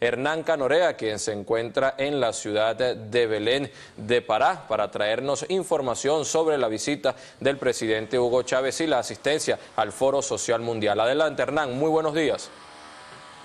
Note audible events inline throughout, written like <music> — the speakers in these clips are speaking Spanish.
Hernán Canorea, quien se encuentra en la ciudad de Belén de Pará, para traernos información sobre la visita del presidente Hugo Chávez y la asistencia al Foro Social Mundial. Adelante, Hernán, muy buenos días.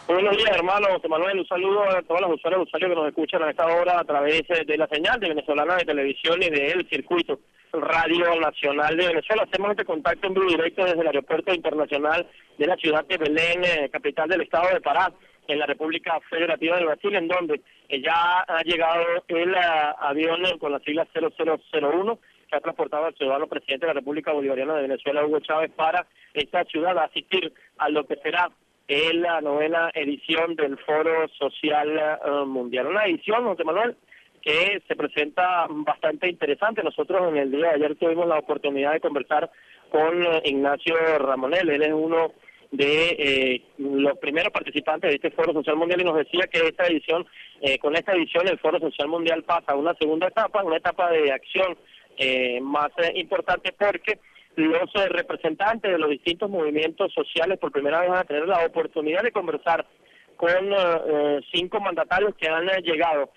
Buenos días, hermano José Manuel. Un saludo a todas las usuarias y usuarios que nos escuchan a esta hora a través de la señal de Venezolana de Televisión y del circuito Radio Nacional de Venezuela. Hacemos este contacto en vivo directo desde el Aeropuerto Internacional de la ciudad de Belén, eh, capital del estado de Pará en la República Federativa del Brasil, en donde ya ha llegado el eh, avión con la sigla 0001 que ha transportado al ciudadano presidente de la República Bolivariana de Venezuela, Hugo Chávez, para esta ciudad a asistir a lo que será en la novena edición del Foro Social eh, Mundial. Una edición, José Manuel, que se presenta bastante interesante. Nosotros en el día de ayer tuvimos la oportunidad de conversar con eh, Ignacio Ramonel, él es uno de eh, los primeros participantes de este Foro Social Mundial y nos decía que esta edición, eh, con esta edición el Foro Social Mundial pasa a una segunda etapa, una etapa de acción eh, más importante porque los representantes de los distintos movimientos sociales por primera vez van a tener la oportunidad de conversar con cinco mandatarios que han llegado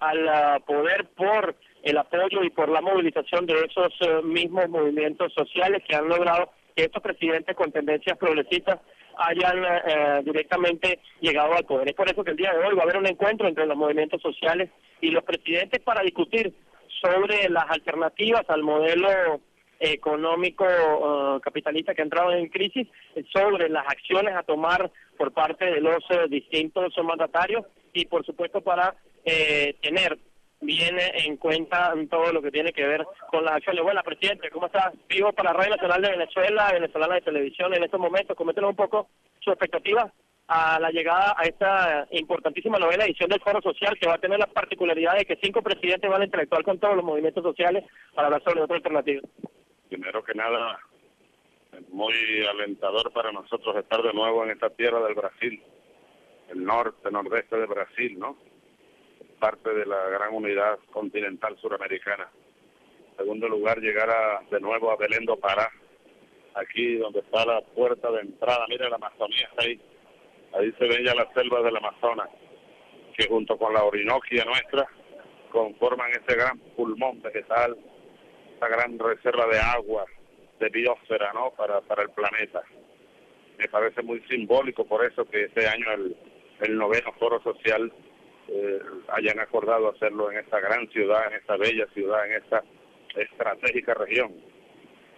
al poder por el apoyo y por la movilización de esos mismos movimientos sociales que han logrado que estos presidentes con tendencias progresistas hayan eh, directamente llegado al poder. Es por eso que el día de hoy va a haber un encuentro entre los movimientos sociales y los presidentes para discutir sobre las alternativas al modelo económico eh, capitalista que ha entrado en crisis, sobre las acciones a tomar por parte de los eh, distintos mandatarios y por supuesto para tener viene en cuenta todo lo que tiene que ver con las acciones. Bueno, presidente, ¿cómo está? Vivo para la Radio Nacional de Venezuela, Venezolana de Televisión en estos momentos. Coméntenos un poco su expectativa a la llegada a esta importantísima novela edición del Foro Social que va a tener la particularidad de que cinco presidentes van a interactuar con todos los movimientos sociales para hablar sobre otra alternativa. Primero que nada, muy alentador para nosotros estar de nuevo en esta tierra del Brasil, el norte, nordeste de Brasil, ¿no? Parte de la gran unidad continental suramericana. En segundo lugar, llegar a, de nuevo a Belén do Pará, aquí donde está la puerta de entrada. Mira, la Amazonía está ahí. Ahí se ven ya las selvas del Amazonas, que junto con la Orinoquia nuestra conforman ese gran pulmón vegetal, esa gran reserva de agua, de biosfera, ¿no? Para, para el planeta. Me parece muy simbólico por eso que este año el, el noveno foro social eh, hayan acordado hacerlo en esta gran ciudad, en esta bella ciudad, en esta estratégica región,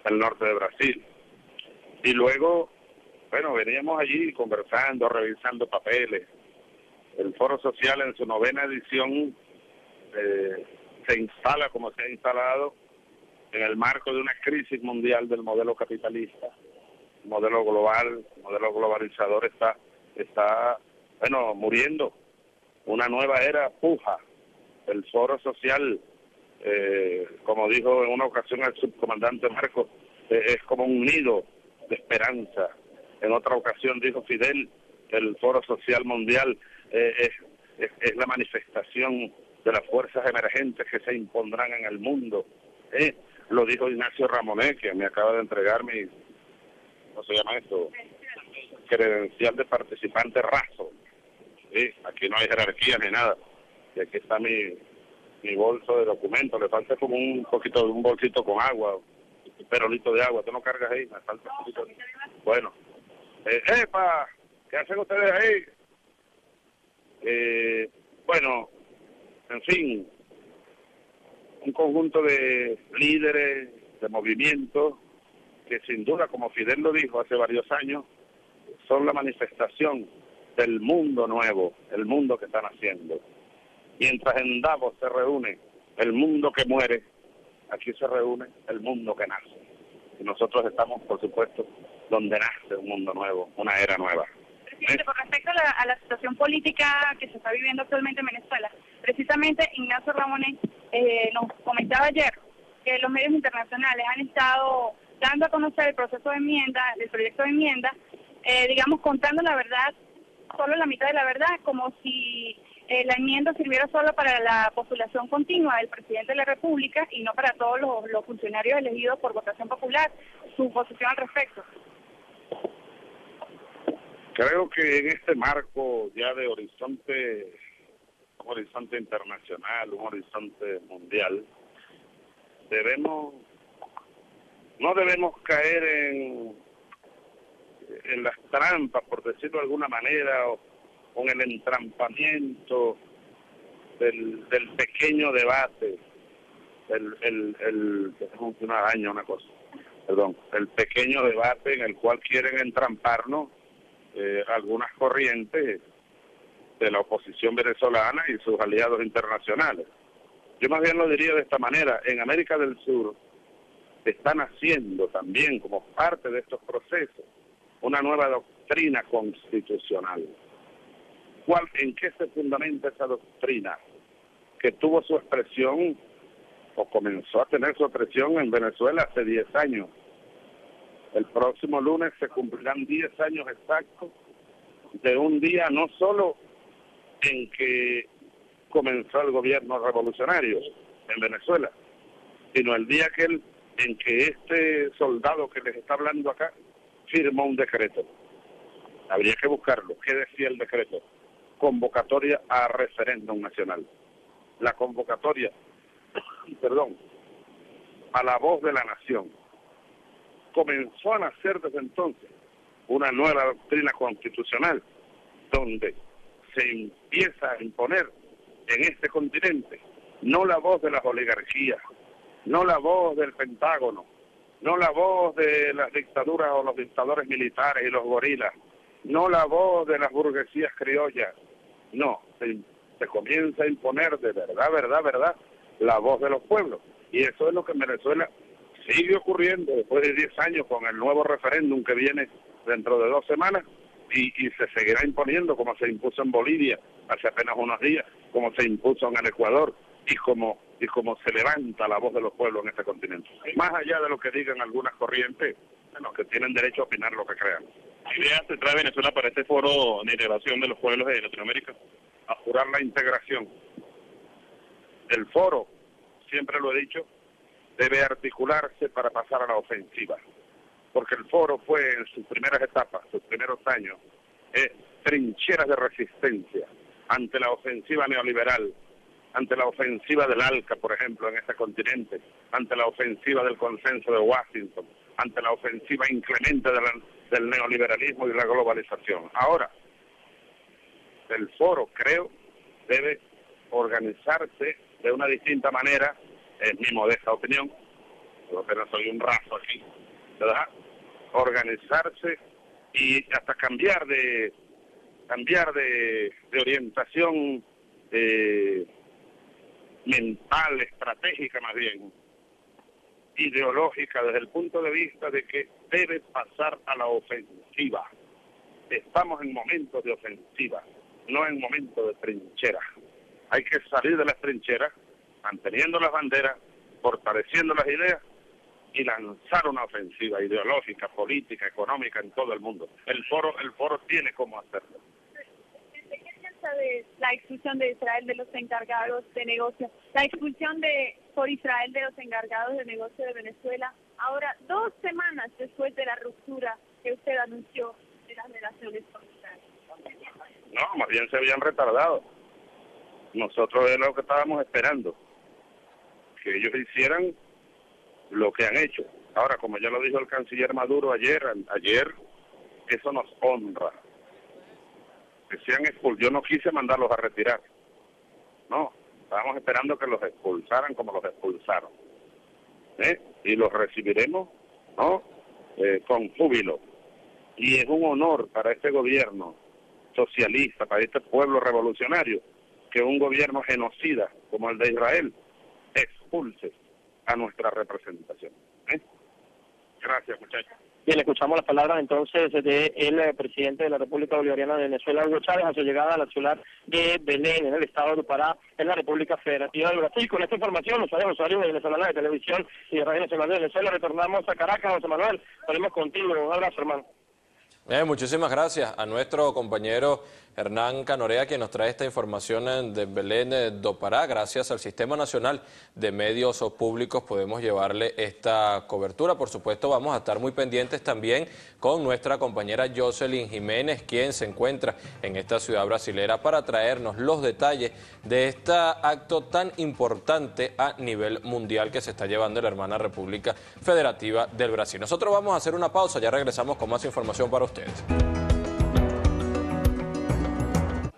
el norte de Brasil. Y luego, bueno, veníamos allí conversando, revisando papeles. El Foro Social en su novena edición eh, se instala como se ha instalado en el marco de una crisis mundial del modelo capitalista, modelo global, modelo globalizador está, está bueno, muriendo una nueva era puja. El foro social, eh, como dijo en una ocasión el subcomandante Marcos, eh, es como un nido de esperanza. En otra ocasión dijo Fidel, el foro social mundial eh, es, es, la manifestación de las fuerzas emergentes que se impondrán en el mundo. Lo dijo Ignacio Ramonet, que me acaba de entregar mi, ¿cómo se llama esto? Credencial de participante raso Aquí no hay jerarquía ni nada. Y aquí está mi, mi bolso de documentos. Le falta como un poquito un bolsito con agua, un perolito de agua. ¿Tú no cargas ahí? Me falta. Bueno. Eh, ¡Epa! ¿Qué hacen ustedes ahí? Eh, bueno, en fin, un conjunto de líderes, de movimientos, que sin duda, como Fidel lo dijo hace varios años, son la manifestación del mundo nuevo, el mundo que están haciendo. Mientras en Davos se reúne el mundo que muere, aquí se reúne el mundo que nace. Y nosotros estamos, por supuesto, donde nace un mundo nuevo, una era nueva. Presidente, con respecto a la, situación política que se está viviendo actualmente en Venezuela, precisamente Ignacio Ramones eh, nos comentaba ayer que los medios internacionales han estado dando a conocer el proceso de enmienda, el proyecto de enmienda, eh, digamos, contando la verdad solo la mitad de la verdad, como si eh, la enmienda sirviera solo para la postulación continua del presidente de la República y no para todos los, funcionarios elegidos por votación popular. Su posición al respecto. Creo que en este marco ya de horizonte, horizonte internacional, un horizonte mundial, debemos, no debemos caer en, en las trampas, por decirlo de alguna manera, o con el entrampamiento del, del pequeño debate, el, el, el, una una cosa, perdón, el pequeño debate en el cual quieren entramparnos eh, algunas corrientes de la oposición venezolana y sus aliados internacionales. Yo más bien lo diría de esta manera, en América del Sur están haciendo también como parte de estos procesos una nueva doctrina constitucional. ¿Cuál, ¿En qué se fundamenta esa doctrina? Que tuvo su expresión o comenzó a tener su expresión en Venezuela hace 10 años. El próximo lunes se cumplirán 10 años exactos de un día no solo en que comenzó el gobierno revolucionario en Venezuela, sino el día aquel en que este soldado que les está hablando acá firmó un decreto. Habría que buscarlo. ¿Qué decía el decreto? Convocatoria a referéndum nacional. La convocatoria, <coughs> perdón, a la voz de la nación. Comenzó a nacer desde entonces una nueva doctrina constitucional donde se empieza a imponer en este continente no la voz de las oligarquías, no la voz del Pentágono, no la voz de las dictaduras o los dictadores militares y los gorilas, no la voz de las burguesías criollas, no, se, comienza a imponer de verdad, verdad, verdad, la voz de los pueblos. Y eso es lo que en Venezuela sigue ocurriendo después de 10 años con el nuevo referéndum que viene dentro de dos semanas y, y se seguirá imponiendo como se impuso en Bolivia hace apenas unos días, como se impuso en el Ecuador y como y como se levanta la voz de los pueblos en este continente. Más allá de lo que digan algunas corrientes, los que tienen derecho a opinar lo que crean. ¿Qué idea se trae Venezuela para este foro de integración de los pueblos de Latinoamérica? A jurar la integración. El foro, siempre lo he dicho, debe articularse para pasar a la ofensiva. Porque el foro fue en sus primeras etapas, sus primeros años, eh, trincheras de resistencia ante la ofensiva neoliberal ante la ofensiva del ALCA, por ejemplo, en este continente, ante la ofensiva del consenso de Washington, ante la ofensiva inclemente del neoliberalismo y la globalización. Ahora, el foro, creo, debe organizarse de una distinta manera, en mi modesta opinión, yo apenas soy un raso aquí, ¿verdad? Organizarse y hasta cambiar de cambiar de, de orientación eh, mental, estratégica más bien, ideológica desde el punto de vista de que debe pasar a la ofensiva. Estamos en momentos de ofensiva, no en momentos de trinchera. Hay que salir de las trincheras, manteniendo las banderas, fortaleciendo las ideas y lanzar una ofensiva ideológica, política, económica en todo el mundo. El foro, el foro tiene cómo hacerlo de la expulsión de Israel de los encargados de negocios, la expulsión de por Israel de los encargados de negocio de Venezuela, ahora dos semanas después de la ruptura que usted anunció de las relaciones con Israel. No, más bien se habían retardado. Nosotros es lo que estábamos esperando, que ellos hicieran lo que han hecho. Ahora, como ya lo dijo el canciller Maduro ayer, ayer, eso nos honra que sean. Yo no quise mandarlos a retirar. No, estábamos esperando que los expulsaran como los expulsaron. ¿eh? Y los recibiremos, ¿no? Eh, con júbilo. Y es un honor para este gobierno socialista, para este pueblo revolucionario, que un gobierno genocida como el de Israel expulse a nuestra representación. ¿eh? Gracias, muchachos. Bien, escuchamos las palabras entonces del eh, presidente de la República Bolivariana de Venezuela, Hugo Chávez, a su llegada a la ciudad de Belén, en el estado de Pará, en la República Federativa de Brasil. Con esta información, los usuarios de Venezolana de Televisión y de Radio Nacional de Venezuela, retornamos a Caracas, José Manuel. Estaremos contigo. Un abrazo, hermano. Eh, muchísimas gracias a nuestro compañero Hernán Canorea, quien nos trae esta información de Belén do Pará. Gracias al Sistema Nacional de Medios Públicos podemos llevarle esta cobertura. Por supuesto, vamos a estar muy pendientes también con nuestra compañera Jocelyn Jiménez, quien se encuentra en esta ciudad brasilera para traernos los detalles de este acto tan importante a nivel mundial que se está llevando la hermana República Federativa del Brasil. Nosotros vamos a hacer una pausa, ya regresamos con más información para ustedes.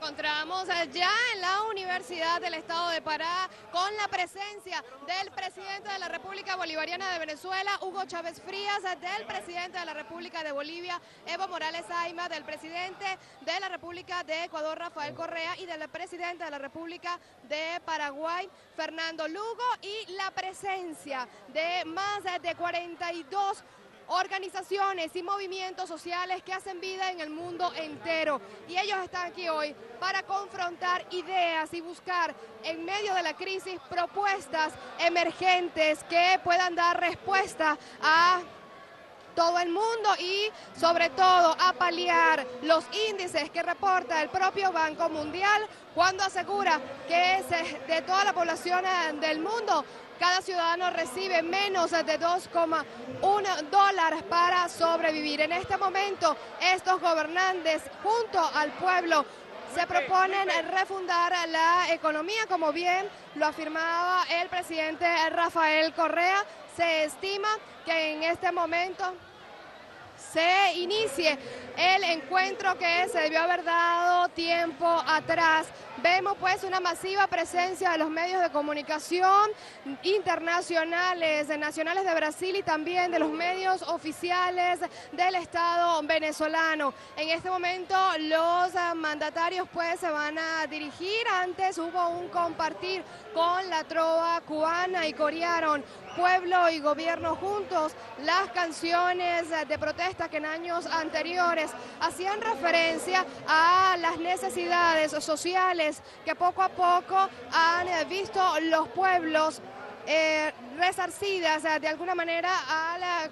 Encontramos ya en la Universidad del Estado de Pará con la presencia del presidente de la República Bolivariana de Venezuela, Hugo Chávez Frías, del presidente de la República de Bolivia, Evo Morales Aima, del presidente de la República de Ecuador, Rafael Correa, y del presidente de la República de Paraguay, Fernando Lugo, y la presencia de más de 42 organizaciones y movimientos sociales que hacen vida en el mundo entero. Y ellos están aquí hoy para confrontar ideas y buscar en medio de la crisis propuestas emergentes que puedan dar respuesta a todo el mundo y sobre todo a paliar los índices que reporta el propio Banco Mundial cuando asegura que de toda la población del mundo cada ciudadano recibe menos de 2,1 dólares para sobrevivir. En este momento, estos gobernantes, junto al pueblo, se proponen refundar la economía, como bien lo afirmaba el presidente Rafael Correa. Se estima que en este momento se inicie el encuentro que se debió haber dado tiempo atrás. Vemos pues una masiva presencia de los medios de comunicación internacionales, nacionales de Brasil y también de los medios oficiales del Estado venezolano. En este momento los mandatarios pues se van a dirigir. Antes hubo un compartir con la trova cubana y corearon pueblo y gobierno juntos las canciones de protesta que en años anteriores hacían referencia a las necesidades sociales que poco a poco han visto los pueblos eh, resarcidas de alguna manera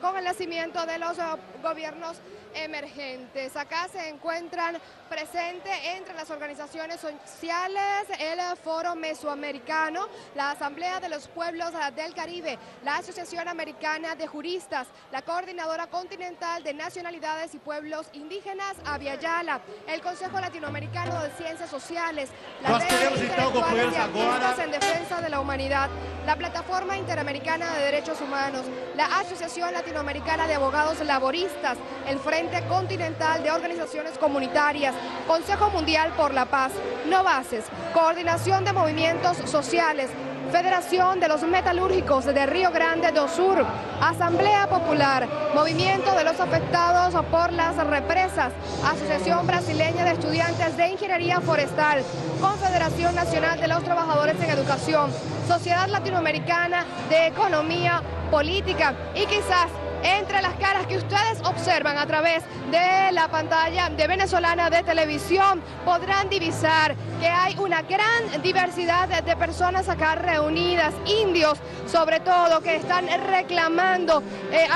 con el nacimiento de los gobiernos emergentes. Acá se encuentran presentes entre las organizaciones sociales el Foro Mesoamericano, la Asamblea de los Pueblos del Caribe, la Asociación Americana de Juristas, la Coordinadora Continental de Nacionalidades y Pueblos Indígenas, Aviala, el Consejo Latinoamericano de Ciencias Sociales, la Red de en Defensa de la Humanidad, la Plataforma Interamericana de Derechos Humanos, la Asociación Latinoamericana de Abogados Laboristas, el Frente Continental de Organizaciones Comunitarias, Consejo Mundial por la Paz, No Bases, Coordinación de Movimientos Sociales, Federación de los Metalúrgicos de Río Grande do Sur, Asamblea Popular, Movimiento de los Afectados por las Represas, Asociación Brasileña de Estudiantes de Ingeniería Forestal, Confederación Nacional de los Trabajadores en Educación, Sociedad Latinoamericana de Economía Política. Y quizás entre las caras que ustedes observan a través de la pantalla de venezolana de televisión, podrán divisar que hay una gran diversidad de personas acá reunidas, indios sobre todo, que están reclamando eh,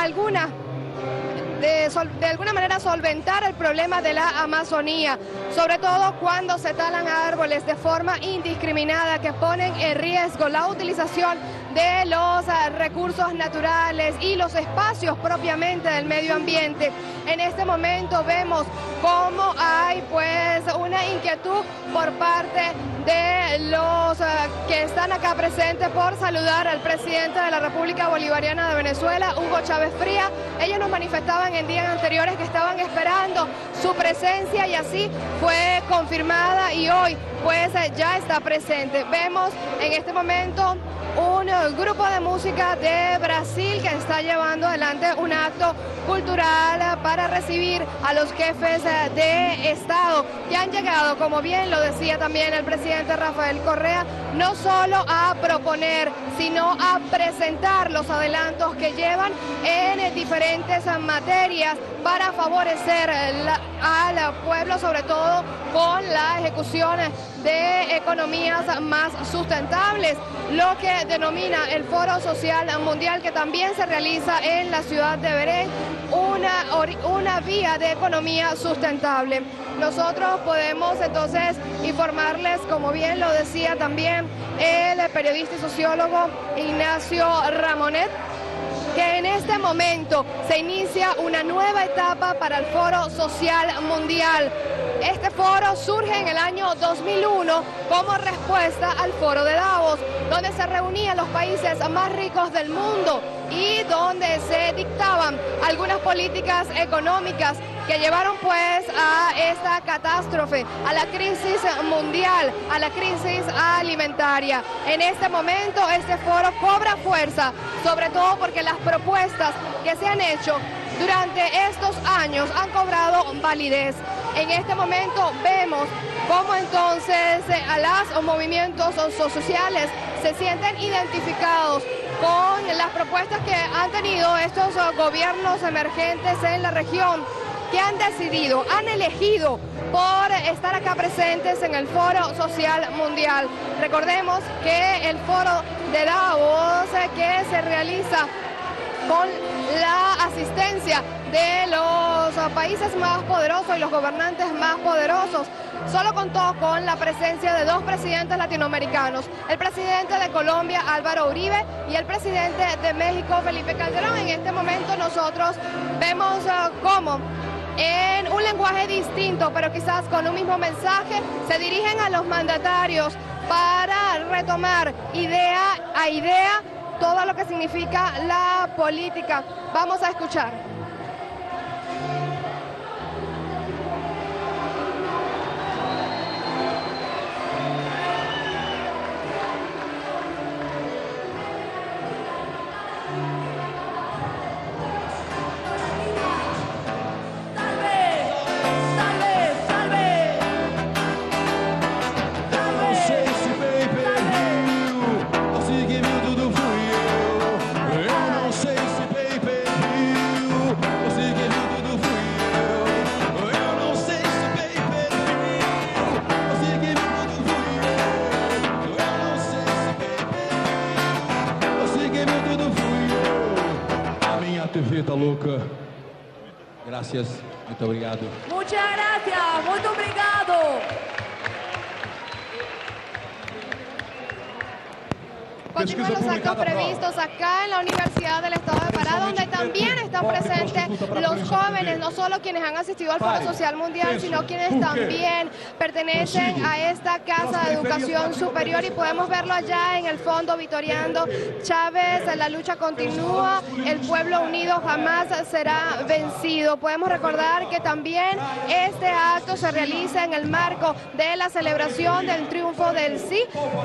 de, de, alguna manera solventar el problema de la Amazonía, sobre todo cuando se talan árboles de forma indiscriminada que ponen en riesgo la utilización de los ah, recursos naturales y los espacios propiamente del medio ambiente. En este momento vemos cómo hay pues una inquietud por parte de los ah, que están acá presentes por saludar al presidente de la República Bolivariana de Venezuela, Hugo Chávez Fría. Ellos nos manifestaban en días anteriores que estaban esperando su presencia y así fue confirmada y hoy pues ya está presente. Vemos en este momento un grupo de música de Brasil que está llevando adelante un acto cultural para recibir a los jefes de Estado que han llegado, como bien lo decía también el presidente Rafael Correa, no solo a proponer, sino a presentar los adelantos que llevan en diferentes materias para favorecer al pueblo, sobre todo con la ejecución de economías más sustentables, lo que denomina el Foro Social Mundial que también se realiza en la ciudad de Berén, una, una vía de economía sustentable. nosotros podemos entonces informarles, como bien lo decía también el periodista y sociólogo Ignacio Ramonet, que en este momento se inicia una nueva etapa para el Foro Social Mundial. Este foro surge en el año 2001 como respuesta al Foro de Davos, donde se reunían los países más ricos del mundo y donde se dictaban algunas políticas económicas que llevaron pues a esta catástrofe, a la crisis mundial, a la crisis alimentaria. En este momento este foro cobra fuerza, sobre todo porque las propuestas que se han hecho durante estos años han cobrado validez. En este momento vemos cómo entonces a las movimientos sociales se sienten identificados con las propuestas que han tenido estos gobiernos emergentes en la región que han decidido, han elegido por estar acá presentes en el Foro Social Mundial. Recordemos que el Foro de Davos eh, que se realiza con la asistencia de los países más poderosos y los gobernantes más poderosos. Solo contó con la presencia de dos presidentes latinoamericanos, el presidente de Colombia Álvaro Uribe y el presidente de México Felipe Calderón. En este momento nosotros vemos eh, cómo en un lenguaje distinto, pero quizás con un mismo mensaje, se dirigen a los mandatarios para retomar idea a idea todo lo que significa la política. Vamos a escuchar. Muito obrigado. Muchas gracias, muito obrigado. Continúan los actos previstos acá en la Universidad del Estado de Pará, donde también están presentes los jóvenes, no solo quienes han asistido al Foro Social Mundial, sino quienes también pertenecen a esta Casa de Educación Superior y podemos verlo allá en el fondo vitoreando Chávez, la lucha continúa, el pueblo unido jamás será vencido. Podemos recordar que también este acto se realiza en el marco de la celebración del triunfo del sí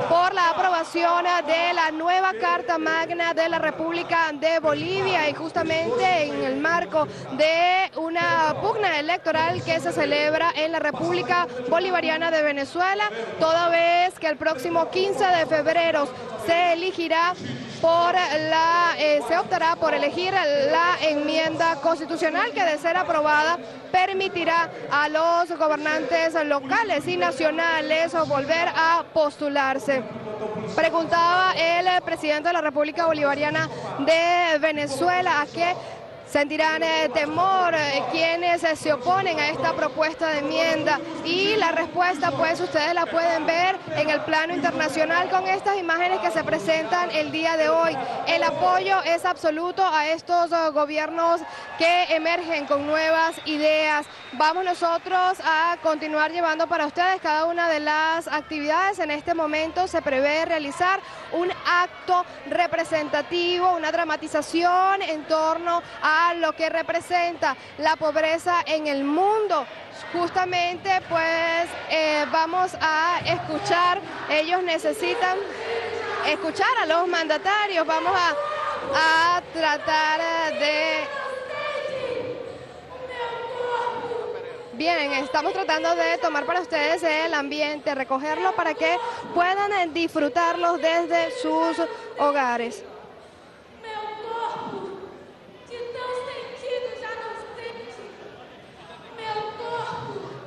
por la aprobación de la nueva Carta Magna de la República de Bolivia y justamente en el marco de una pugna electoral que se celebra en la República Bolivariana de Venezuela, toda vez que el próximo 15 de febrero se elegirá por la, eh, se optará por elegir la enmienda constitucional que de ser aprobada permitirá a los gobernantes locales y nacionales volver a postularse. Preguntaba el presidente de la República Bolivariana de Venezuela a qué sentirán eh, temor eh, quienes eh, se oponen a esta propuesta de enmienda y la respuesta pues ustedes la pueden ver en el plano internacional con estas imágenes que se presentan el día de hoy. El apoyo es absoluto a estos gobiernos que emergen con nuevas ideas. Vamos nosotros a continuar llevando para ustedes cada una de las actividades. En este momento se prevé realizar un acto representativo, una dramatización en torno a lo que representa la pobreza en el mundo. Justamente pues eh, vamos a escuchar, ellos necesitan escuchar a los mandatarios, vamos a, a tratar de... Bien, estamos tratando de tomar para ustedes el ambiente, recogerlo para que puedan disfrutarlos desde sus hogares.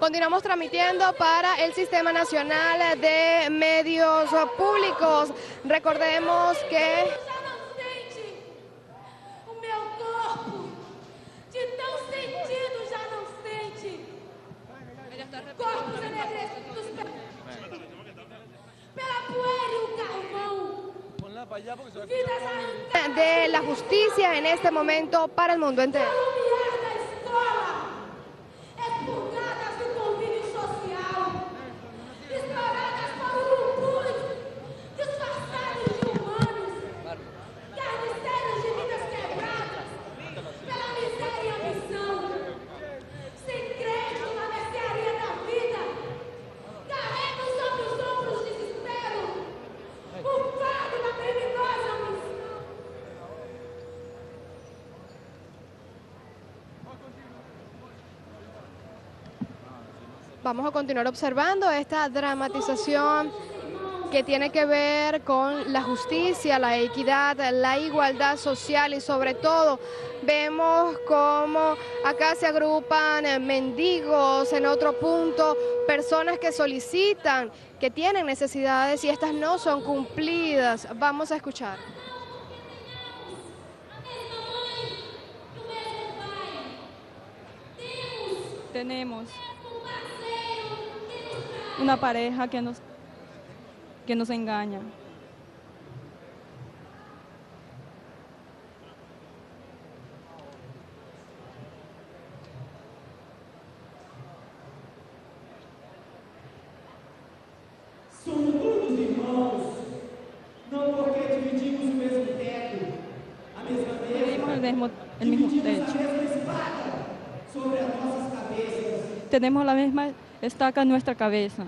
Continuamos transmitiendo para el Sistema Nacional de Medios Públicos. Recordemos que... De la justicia en este momento para el mundo entero. Vamos a continuar observando esta dramatización que tiene que ver con la justicia, la equidad, la igualdad social y sobre todo vemos cómo acá se agrupan mendigos, en otro punto personas que solicitan, que tienen necesidades y estas no son cumplidas. Vamos a escuchar. Tenemos una pareja que nos, que nos engaña. Somos todos irmãos, não porque dividimos o mesmo teto, a mesma mesa, el mismo, el mismo dividimos techo. a mesma espada sobre as nossas cabeças. Tenemos la misma estaca en nuestra cabeza.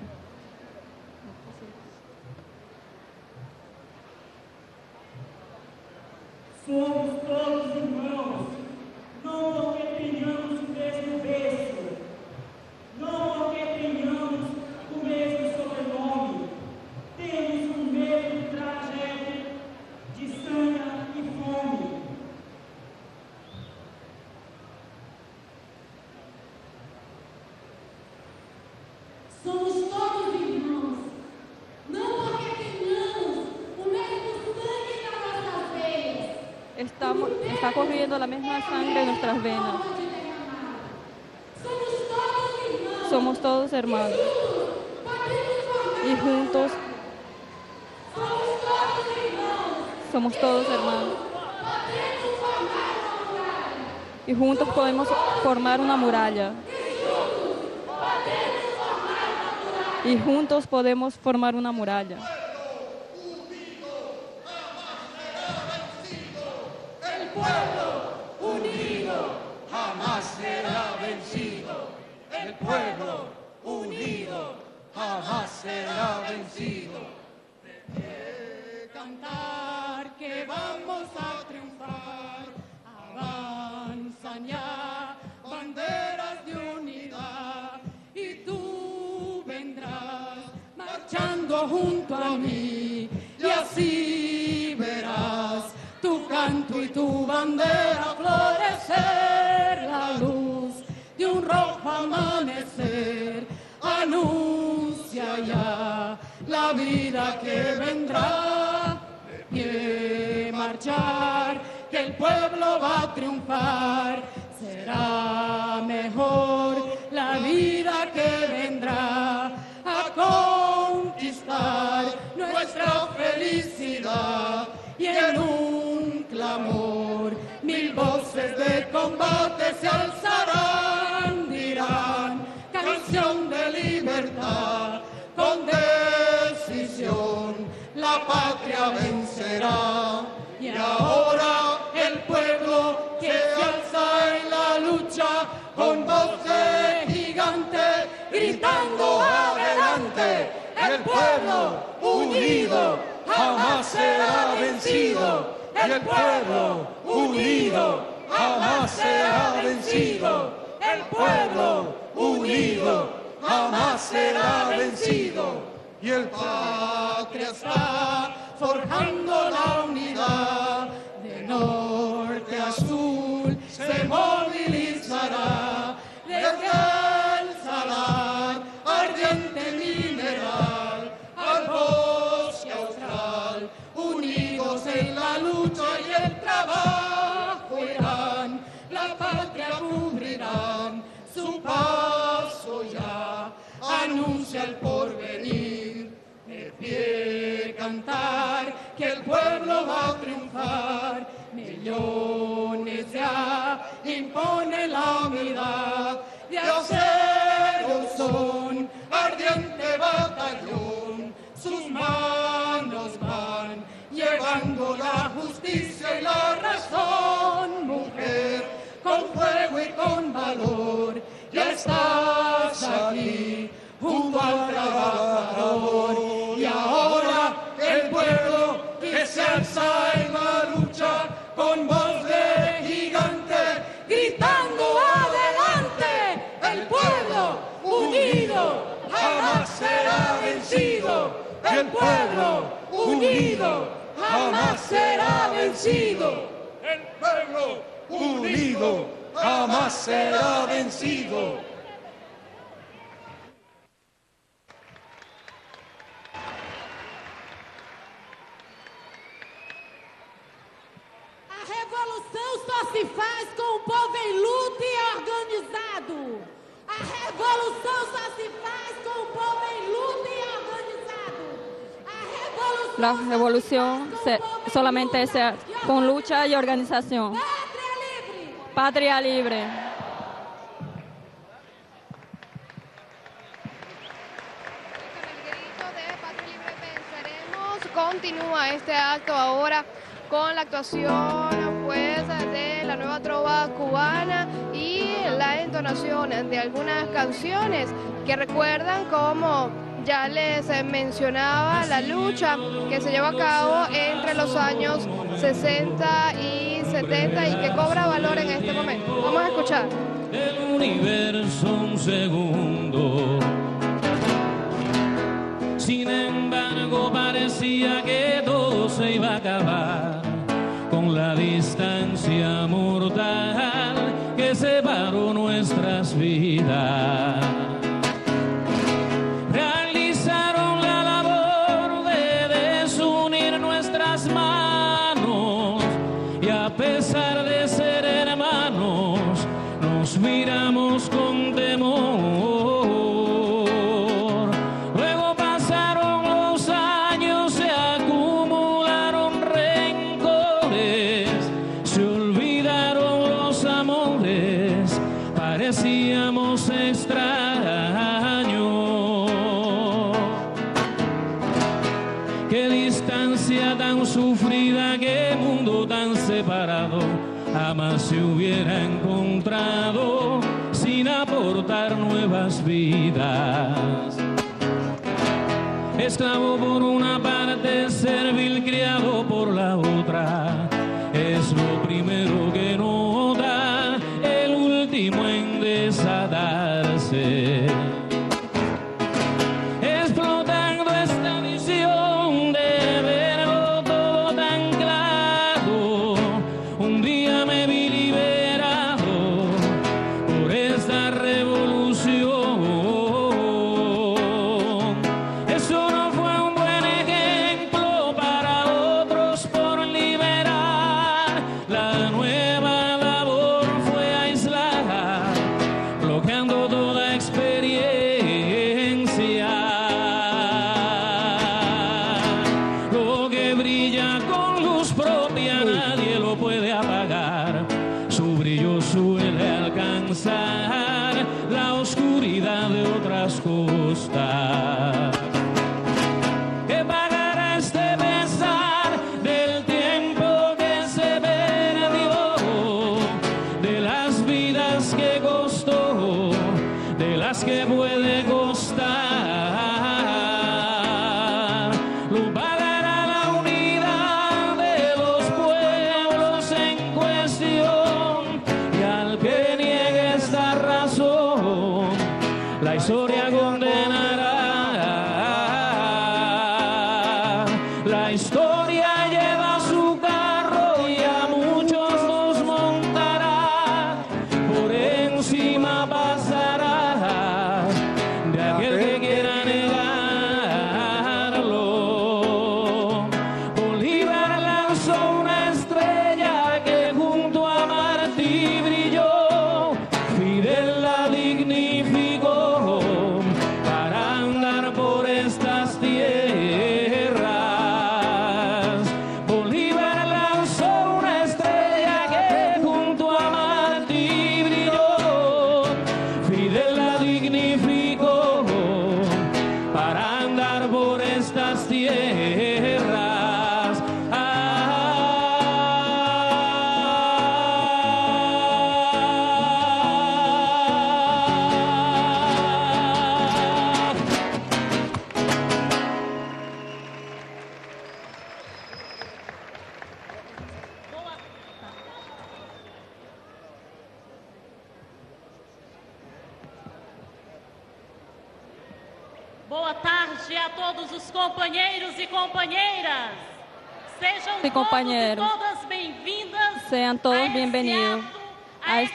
Somos todos irmãos, não porque tenhamos o mesmo berço, não porque tenhamos o mesmo sobrenome, temos o mesmo trajeto de sanha e fome. Somos todos irmãos, não porque tenhamos o mesmo sangue nas nossas veias. Estamos, está la misma sangre en nuestras venas. Somos todos hermanos. Y juntos somos todos hermanos. Y juntos podemos formar una muralla. Y juntos podemos formar una muralla. Jamás pueblo unido jamás será vencido. cantar que vamos a triunfar. Avanzan ya banderas de unidad y tú vendrás marchando junto a mí y así verás tu canto y tu bandera florecer la luz de un rojo amanecer. Anuncia ya la vida que vendrá. De pie marchar que el pueblo va a triunfar. Será mejor la vida que vendrá. A conquistar nuestra felicidad y en un clamor voces de combate se alzarán dirán canción de libertad con decisión la patria vencerá. Y ahora el pueblo que se alza en la lucha con de gigante gritando adelante el pueblo unido jamás será vencido el pueblo unido jamás será vencido. El pueblo unido jamás será vencido. Y el patria está forjando la unidad trabajo irán, la patria cubrirán, su paso ya anuncia el porvenir. Me pie cantar que el pueblo va a triunfar, millones ya impone la unidad, de acero son, ardiente batallón, sus manos la justicia y la razón, mujer, con fuego y con valor. Ya estás aquí junto al trabajador y ahora el pueblo que se alza en la lucha con voz de gigante gritando adelante el pueblo unido jamás será vencido el pueblo unido jamás será vencido el pueblo unido jamás será vencido A revolução só se faz com o povo em luta e organizado. A revolução só se faz com o povo em luta e organizado. La revolución se- solamente sea con lucha y organización. Patria libre. Continúa este acto ahora con la actuación pues de la nueva trova cubana y la entonación de algunas canciones que recuerdan como ya les eh, mencionaba la lucha que se lleva a cabo entre los años 60 y 70 y que cobra valor en este momento. Vamos a escuchar. el universo un segundo. Sin embargo, parecía que todo se iba a acabar con la distancia mortal que separó nuestras vidas. Esclavo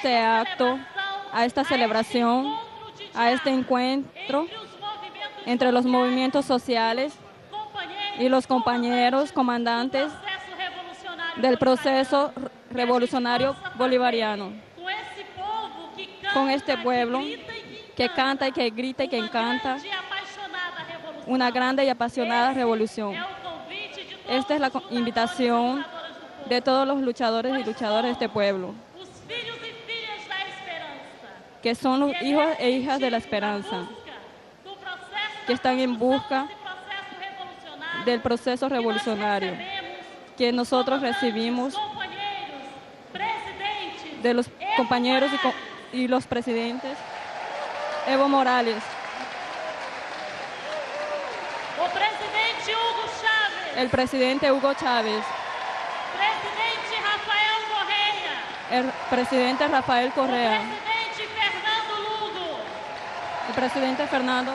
este acto, a esta celebración, a este encuentro entre los movimientos sociales y los compañeros comandantes del proceso revolucionario bolivariano. Con este pueblo que canta y que grita y que encanta una grande y apasionada revolución. Esta es la invitación de todos los luchadores y luchadoras de este pueblo, que son los hijos e hijas de la esperanza, que están en busca del proceso revolucionario que nosotros recibimos de los compañeros y, los presidentes. Evo Morales, o presidente Hugo Chávez, el presidente Hugo Chávez, presidente Rafael Correia, el presidente Rafael Correa. El presidente Fernando.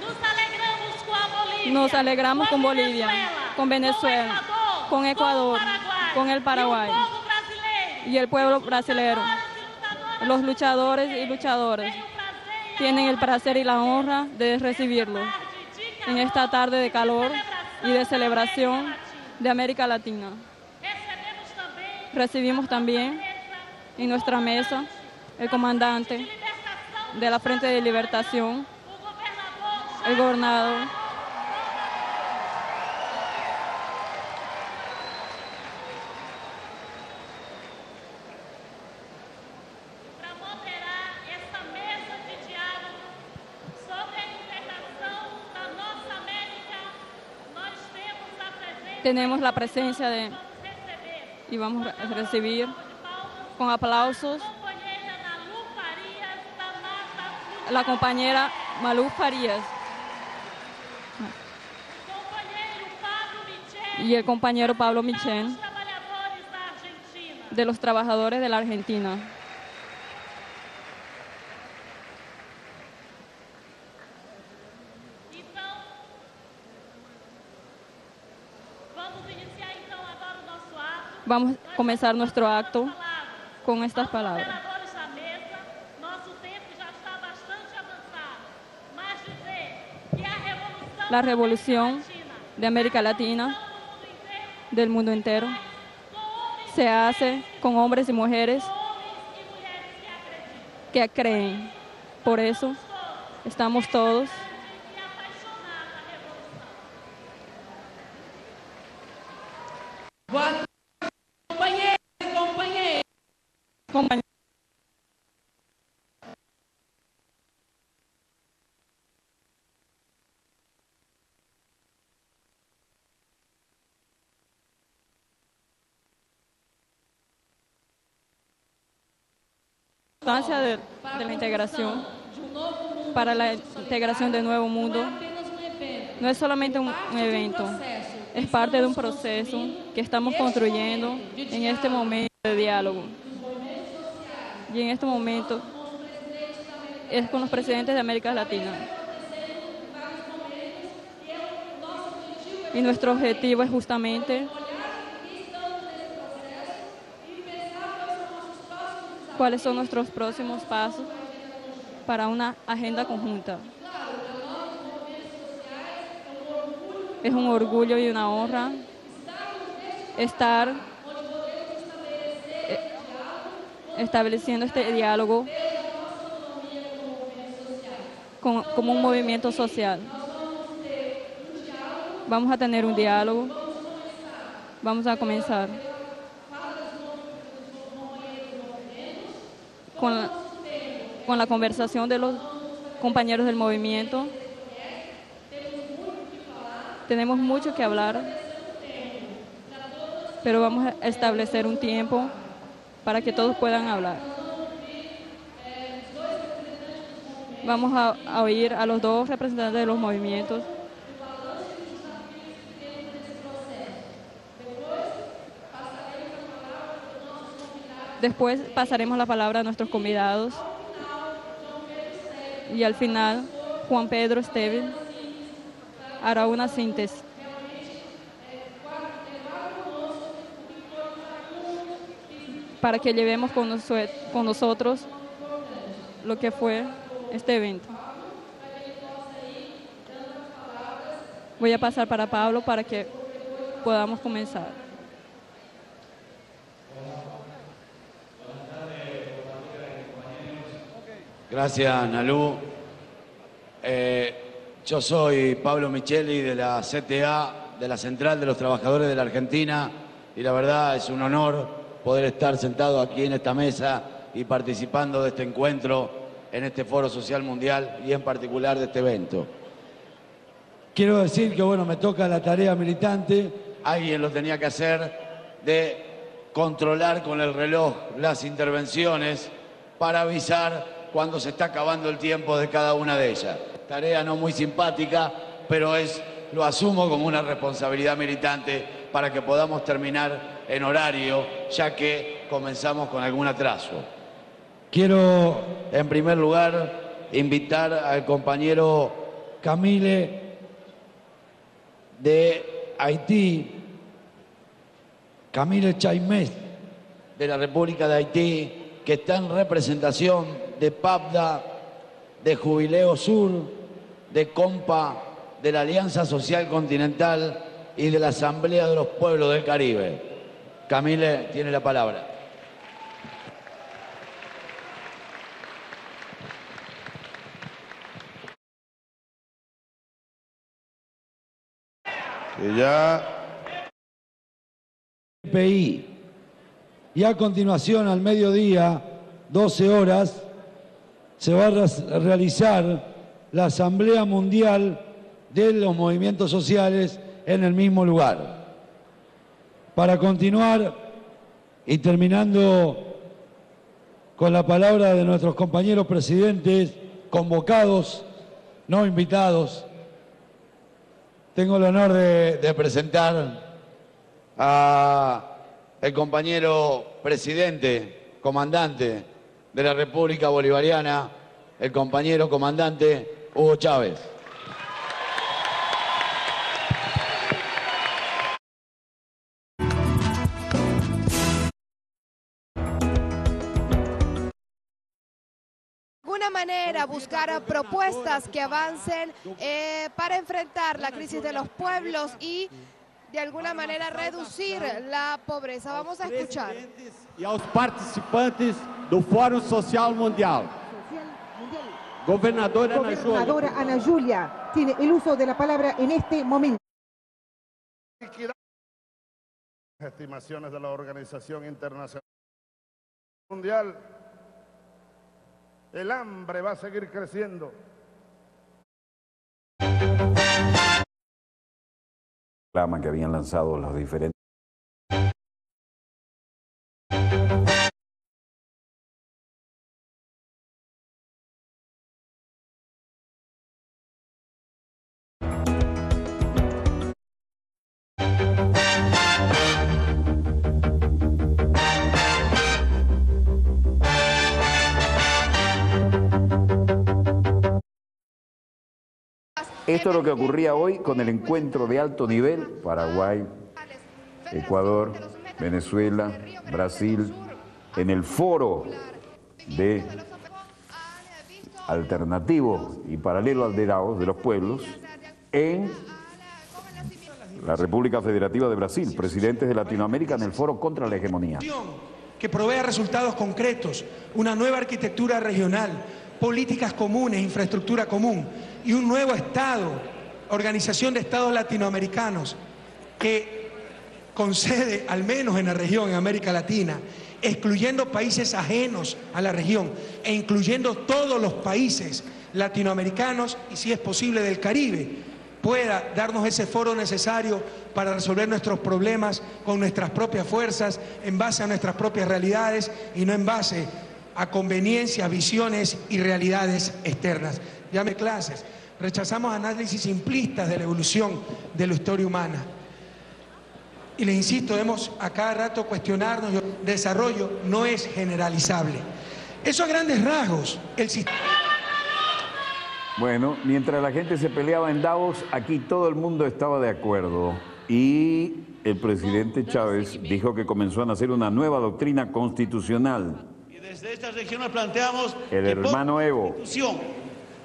Nos alegramos. Nos con Bolivia, con Venezuela, con Ecuador, con el Paraguay y el pueblo brasileño. Los luchadores y luchadoras tienen el placer y la honra de recibirlos en esta tarde de calor y de celebración de América Latina. Recibimos también en nuestra mesa el comandante de la Frente de Libertación, el gobernador. Tenemos la presencia de y vamos a recibir con aplausos la compañera Malú Farías y el compañero Pablo Michel de los trabajadores de la Argentina. Vamos a comenzar nuestro acto con estas palabras. Operadores da mesa, nosso tempo já está bastante avançado. Mas dizer que a revolução La revolución de América Latina, del mundo entero, se hace con hombres y mujeres que creen. Por eso estamos todos Boa tarde, importancia de, de la integración para la integración del nuevo mundo no es solamente un, evento, es parte de un proceso que estamos construyendo en este momento de diálogo. Y en este momento es con los presidentes de América Latina. Y nuestro objetivo es justamente cuáles son nuestros próximos pasos para una agenda conjunta. Es un orgullo y una honra estar eh, estableciendo este diálogo como un movimiento social. Vamos a tener un diálogo. Vamos a comenzar con la, con la conversación de los compañeros del movimiento. Tenemos mucho que hablar, pero vamos a establecer un tiempo para que todos puedan hablar. Vamos a, a oír a los dos representantes de los movimientos. Después pasaremos la palabra a nuestros convidados y al final Juan Pedro Esteves hará una síntesis. para que llevemos con, con nosotros lo que fue este evento. Voy a pasar para Pablo para que podamos comenzar. Gracias, Nalú. Eh, yo soy Pablo Micheli de la CTA, de la Central de los Trabajadores de la Argentina, y la verdad es un honor poder estar sentado aquí en esta mesa y participando de este encuentro en este Foro Social Mundial y en particular de este evento. Quiero decir que, bueno, me toca la tarea militante, alguien lo tenía que hacer, de controlar con el reloj las intervenciones para avisar cuando se está acabando el tiempo de cada una de ellas. Tarea no muy simpática, pero es, lo asumo como una responsabilidad militante para que podamos terminar en horario, ya que comenzamos con algún atraso. Quiero, en primer lugar, invitar al compañero Camille de Haití, Camille Chaimés, de la República de Haití, que está en representación de PAPDA, de Jubileo Sur, de COMPA, de la Alianza Social Continental y de la Asamblea de los Pueblos del Caribe. Camille tiene la palabra. Y ya. Y a continuación, al mediodía, 12 horas, se va a realizar la Asamblea Mundial de los Movimientos Sociales en el mismo lugar. Para continuar y terminando con la palabra de nuestros compañeros presidentes convocados, no invitados, tengo el honor de, de presentar a el compañero presidente, comandante de la República Bolivariana, el compañero comandante Hugo Chávez. alguna manera buscar propuestas que avancen eh, para enfrentar la crisis de los pueblos y de alguna manera reducir la pobreza. Vamos a escuchar. Y a los participantes del Foro Social Mundial. Gobernadora, Gobernadora Ana Julia tiene el uso de la palabra en este momento. Estimaciones de la Organización Internacional Mundial, el hambre va a seguir creciendo. Que habían lanzado los diferentes Esto es lo que ocurría hoy con el encuentro de alto nivel, Paraguay, Ecuador, Venezuela, Brasil, en el foro de alternativo y paralelo al de de los pueblos, en la República Federativa de Brasil, presidentes de Latinoamérica en el foro contra la hegemonía. Que provea resultados concretos, una nueva arquitectura regional, políticas comunes, infraestructura común y un nuevo Estado, Organización de Estados Latinoamericanos, que concede, al menos en la región, en América Latina, excluyendo países ajenos a la región e incluyendo todos los países latinoamericanos y si es posible del Caribe, pueda darnos ese foro necesario para resolver nuestros problemas con nuestras propias fuerzas, en base a nuestras propias realidades y no en base a conveniencias, visiones y realidades externas. Llame clases. Rechazamos análisis simplistas de la evolución de la historia humana. Y le insisto, debemos a cada rato cuestionarnos, el desarrollo no es generalizable. Eso a grandes rasgos, el sistema... Bueno, mientras la gente se peleaba en Davos, aquí todo el mundo estaba de acuerdo. Y el presidente Chávez dijo que comenzó a nacer una nueva doctrina constitucional. Y desde esta región nos planteamos El hermano Evo.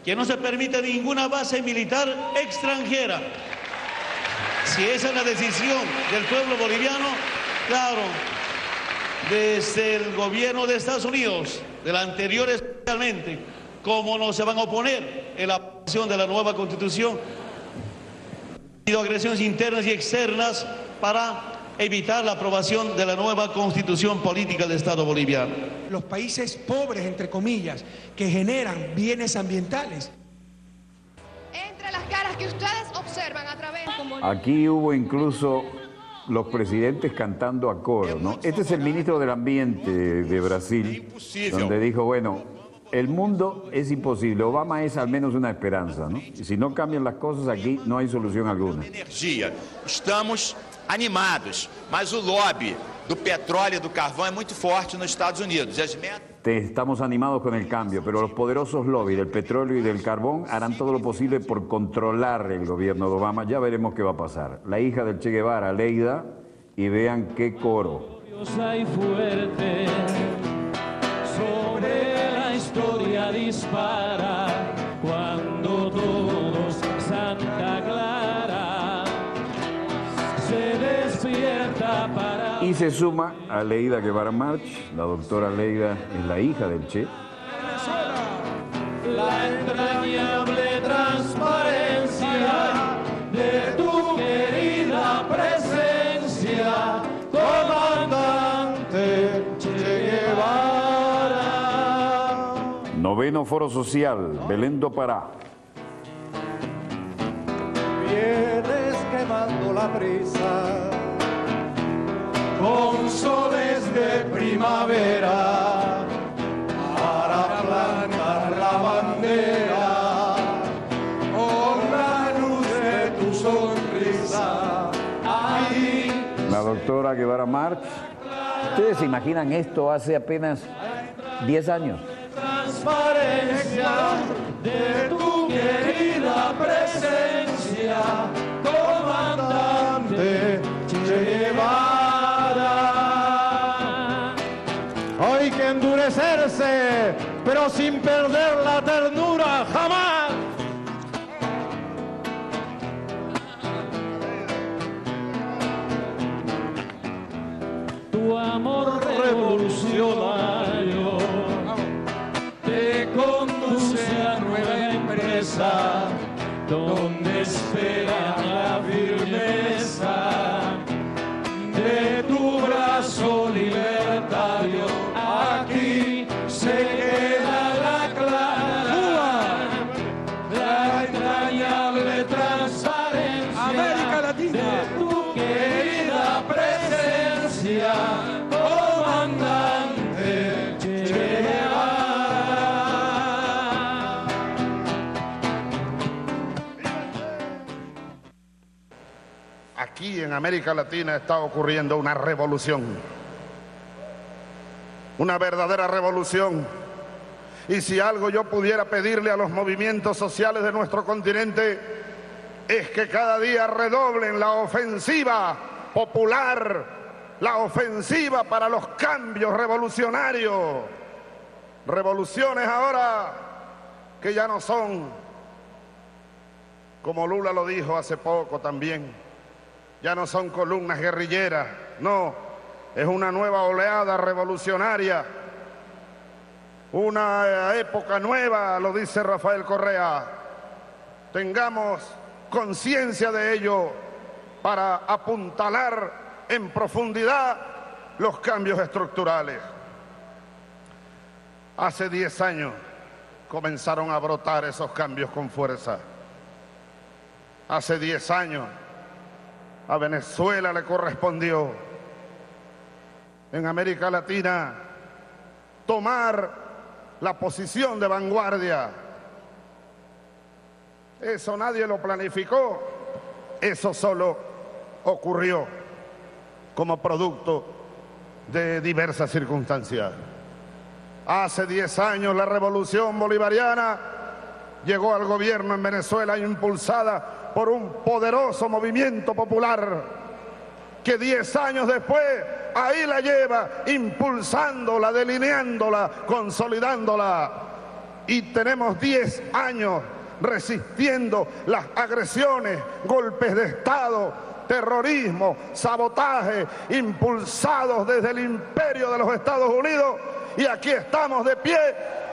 Que no se permite ninguna base militar extranjera. Si esa es la decisión del pueblo boliviano, claro, desde el gobierno de Estados Unidos, del anterior especialmente, cómo no se van a oponer en la aprobación de la nueva constitución, ha habido agresiones internas y externas para evitar la aprobación de la nueva constitución política del Estado boliviano. Los países pobres, entre comillas, que generan bienes ambientales. Entre las caras que ustedes observan a través Aquí hubo incluso los presidentes cantando a coro, ¿no? Este es el ministro del Ambiente de Brasil, donde dijo, bueno, el mundo es imposible, Obama es al menos una esperanza, ¿no? Y si no cambian las cosas aquí, no hay solución alguna. Estamos animados, mas o lobby do petróleo e do carvão é muito forte nos Estados Unidos. E as metas Te- estamos animados con el cambio, pero los poderosos lobbies del petróleo y del carbón harán todo lo posible por controlar el gobierno de Obama. Ya veremos qué va a pasar. La hija del Che Guevara, Leida, y vean qué coro. sobre la historia dispara Y se suma a Leida Guevara March, la doctora Leida es la hija del Che. la entrañable transparencia de tu querida presencia, comandante Che Guevara. Noveno Foro Social, Belén do Pará. Vienes quemando la brisa con soles de primavera para plantar la bandera con la luz de tu sonrisa. Ahí La doctora Guevara March. ¿Ustedes se imaginan esto hace apenas 10 años? transparencia de tu querida presencia, comandante Che Guevara. Endurecerse, pero sin perder la ternura jamás. Tu amor revolucionario te conduce a nueva empresa donde En América Latina está ocurriendo una revolución. Una verdadera revolución. Y si algo yo pudiera pedirle a los movimientos sociales de nuestro continente es que cada día redoblen la ofensiva popular, la ofensiva para los cambios revolucionarios. Revoluciones ahora que ya no son, como Lula lo dijo hace poco también, ya no son columnas guerrilleras, no, es una nueva oleada revolucionaria, una época nueva, lo dice Rafael Correa. Tengamos conciencia de ello para apuntalar en profundidad los cambios estructurales. Hace 10 años comenzaron a brotar esos cambios con fuerza. Hace 10 años a Venezuela le correspondió en América Latina tomar la posición de vanguardia. Eso nadie lo planificó, eso solo ocurrió como producto de diversas circunstancias. Hace 10 años la revolución bolivariana llegó al gobierno en Venezuela impulsada por un poderoso movimiento popular que diez años después ahí la lleva impulsándola, delineándola, consolidándola. Y tenemos diez años resistiendo las agresiones, golpes de Estado, terrorismo, sabotaje, impulsados desde el imperio de los Estados Unidos. Y aquí estamos de pie,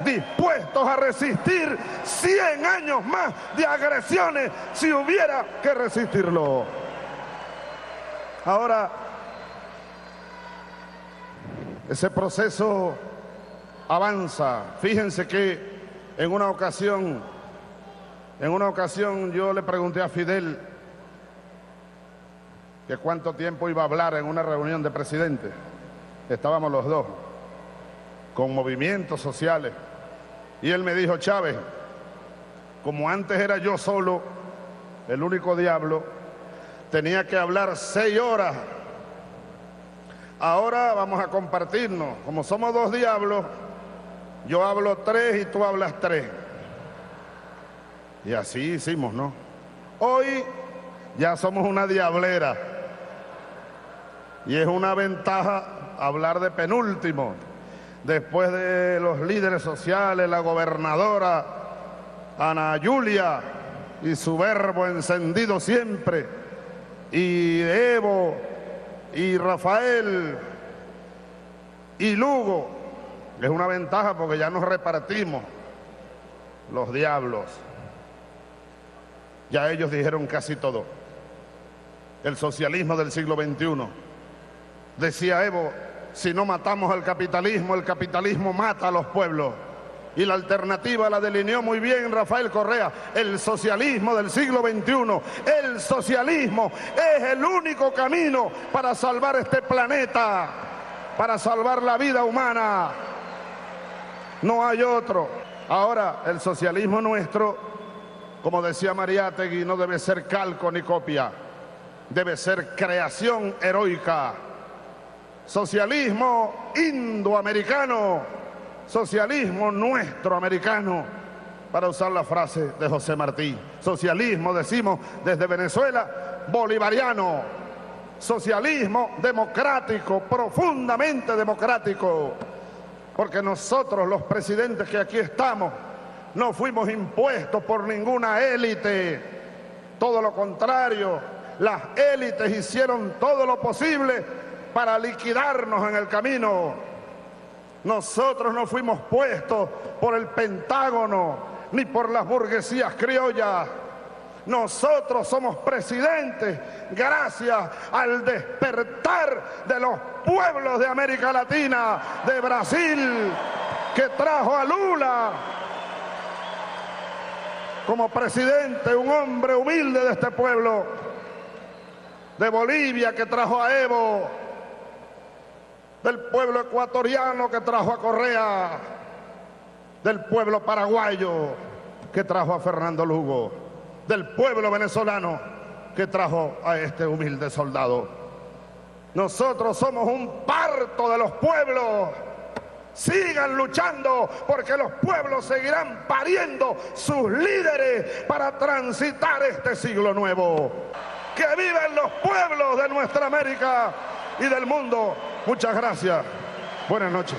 dispuestos a resistir 100 años más de agresiones si hubiera que resistirlo. Ahora, ese proceso avanza. Fíjense que en una ocasión, en una ocasión yo le pregunté a Fidel que cuánto tiempo iba a hablar en una reunión de presidentes. Estábamos los dos, con movimientos sociales. Y él me dijo, Chávez, como antes era yo solo, el único diablo, tenía que hablar seis horas. Ahora vamos a compartirnos. Como somos dos diablos, yo hablo tres y tú hablas tres. Y así hicimos, ¿no? Hoy ya somos una diablera. Y es una ventaja hablar de penúltimo. Después de los líderes sociales, la gobernadora Ana Julia y su verbo encendido siempre y Evo y Rafael y Lugo. Es una ventaja porque ya nos repartimos los diablos. Ya ellos dijeron casi todo. El socialismo del siglo XXI. Decía Evo, si no matamos al capitalismo, el capitalismo mata a los pueblos. Y la alternativa la delineó muy bien Rafael Correa, el socialismo del siglo XXI. El socialismo es el único camino para salvar este planeta, para salvar la vida humana. No hay otro. Ahora, el socialismo nuestro, como decía Mariátegui, no debe ser calco ni copia, debe ser creación heroica. Socialismo indoamericano socialismo nuestro americano, para usar la frase de José Martí. Socialismo, decimos desde Venezuela, bolivariano. Socialismo democrático, profundamente democrático. Porque nosotros, los presidentes que aquí estamos, no fuimos impuestos por ninguna élite. Todo lo contrario, las élites hicieron todo lo posible para liquidarnos en el camino nosotros no fuimos puestos por el Pentágono ni por las burguesías criollas. Nosotros somos presidentes gracias al despertar de los pueblos de América Latina, de Brasil, que trajo a Lula como presidente, un hombre humilde de este pueblo, de Bolivia, que trajo a Evo, del pueblo ecuatoriano que trajo a Correa, del pueblo paraguayo que trajo a Fernando Lugo, del pueblo venezolano que trajo a este humilde soldado. Nosotros somos un parto de los pueblos. Sigan luchando porque los pueblos seguirán pariendo sus líderes para transitar este siglo nuevo. Que viven los pueblos de nuestra América y del mundo. Muchas gracias. Buenas noches.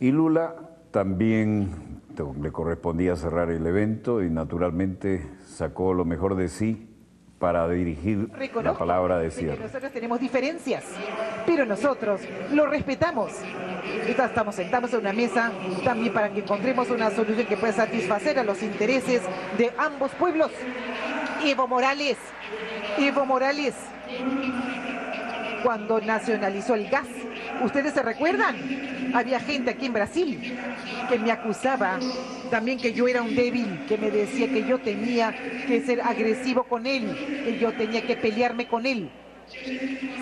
Y Lula también le correspondía cerrar el evento y naturalmente sacó lo mejor de sí para dirigir la palabra de cierre. nosotros tenemos diferencias, pero nosotros lo respetamos. Estamos sentados en una mesa también para que encontremos una solución que pueda satisfacer a los intereses de ambos pueblos. Evo Morales, Evo Morales cuando nacionalizó el gas. ¿Ustedes se recuerdan? Había gente aquí en Brasil que me acusaba también que yo era un débil, que me decía que yo tenía que ser agresivo con él, que yo tenía que pelearme con él.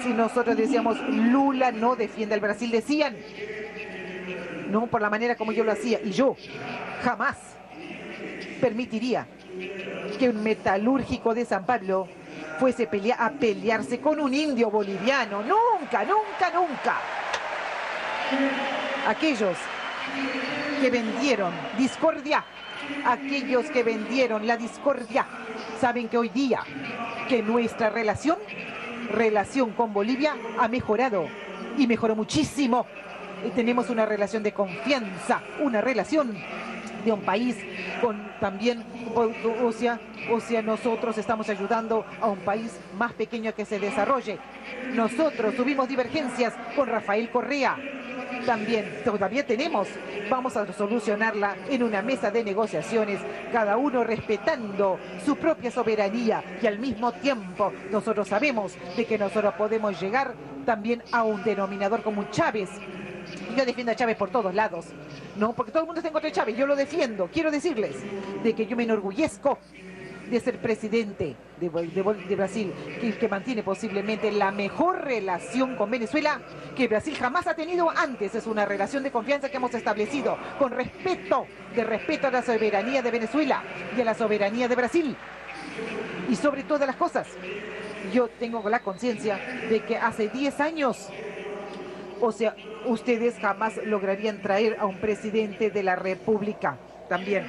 Si nosotros decíamos, Lula no defiende al Brasil, decían, no por la manera como yo lo hacía, y yo jamás permitiría que un metalúrgico de San Pablo fuese a pelearse con un indio boliviano. Nunca, nunca, nunca. Aquellos que vendieron discordia, aquellos que vendieron la discordia, saben que hoy día que nuestra relación, relación con Bolivia ha mejorado y mejoró muchísimo. Y tenemos una relación de confianza, una relación de un país con también, o sea, nosotros estamos ayudando a un país más pequeño que se desarrolle. Nosotros tuvimos divergencias con Rafael Correa, también todavía tenemos. Vamos a solucionarla en una mesa de negociaciones, cada uno respetando su propia soberanía y al mismo tiempo nosotros sabemos de que nosotros podemos llegar también a un denominador como Chávez. Yo defiendo a Chávez por todos lados, ¿no? Porque todo el mundo está en contra de Chávez, yo lo defiendo. Quiero decirles de que yo me enorgullezco de ser presidente de, de, Brasil, que, mantiene posiblemente la mejor relación con Venezuela que Brasil jamás ha tenido antes. Es una relación de confianza que hemos establecido con respeto, de respeto a la soberanía de Venezuela y a la soberanía de Brasil. Y sobre todas las cosas, yo tengo la conciencia de que hace 10 años o sea, ustedes jamás lograrían traer a un presidente de la República también.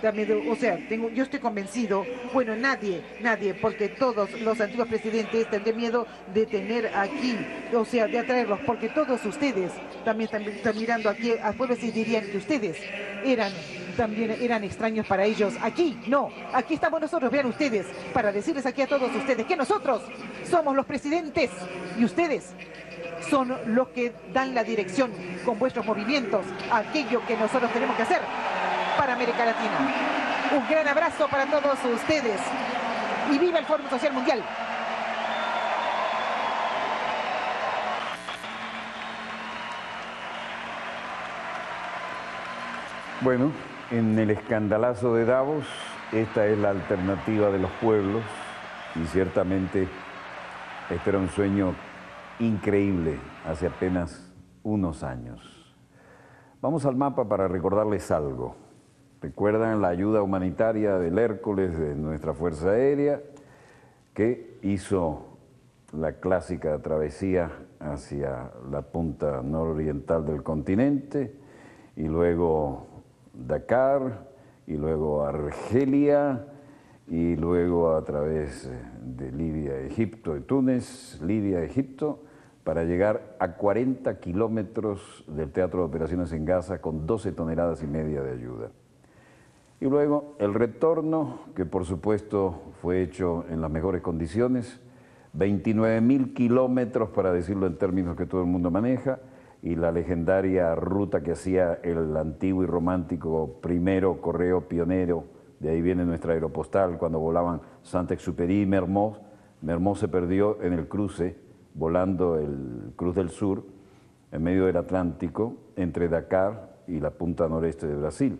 también o sea, tengo, yo estoy convencido, bueno, nadie, nadie, porque todos los antiguos presidentes tendrían miedo de tener aquí, o sea, de atraerlos, porque todos ustedes también están, mirando aquí al pueblo y dirían que ustedes eran también eran extraños para ellos. Aquí, no, aquí estamos nosotros, vean ustedes, para decirles aquí a todos ustedes que nosotros somos los presidentes y ustedes son los que dan la dirección con vuestros movimientos, aquello que nosotros tenemos que hacer para América Latina. Un gran abrazo para todos ustedes y viva el Fórum Social Mundial. Bueno, en el escandalazo de Davos, esta es la alternativa de los pueblos y ciertamente este era un sueño increíble hace apenas unos años. Vamos al mapa para recordarles algo. Recuerdan la ayuda humanitaria del Hércules de nuestra Fuerza Aérea que hizo la clásica travesía hacia la punta nororiental del continente y luego Dakar y luego Argelia y luego a través de Libia, Egipto y Túnez, Libia, Egipto, para llegar a 40 kilómetros del Teatro de Operaciones en Gaza con 12 toneladas y media de ayuda. Y luego el retorno, que por supuesto fue hecho en las mejores condiciones, 29 mil kilómetros, para decirlo en términos que todo el mundo maneja, y la legendaria ruta que hacía el antiguo y romántico primero correo pionero, de ahí viene nuestra aeropostal, cuando volaban Saint-Exupéry y Mermoz, Mermoz se perdió en el cruce, volando el Cruz del Sur, en medio del Atlántico, entre Dakar y la punta noreste de Brasil.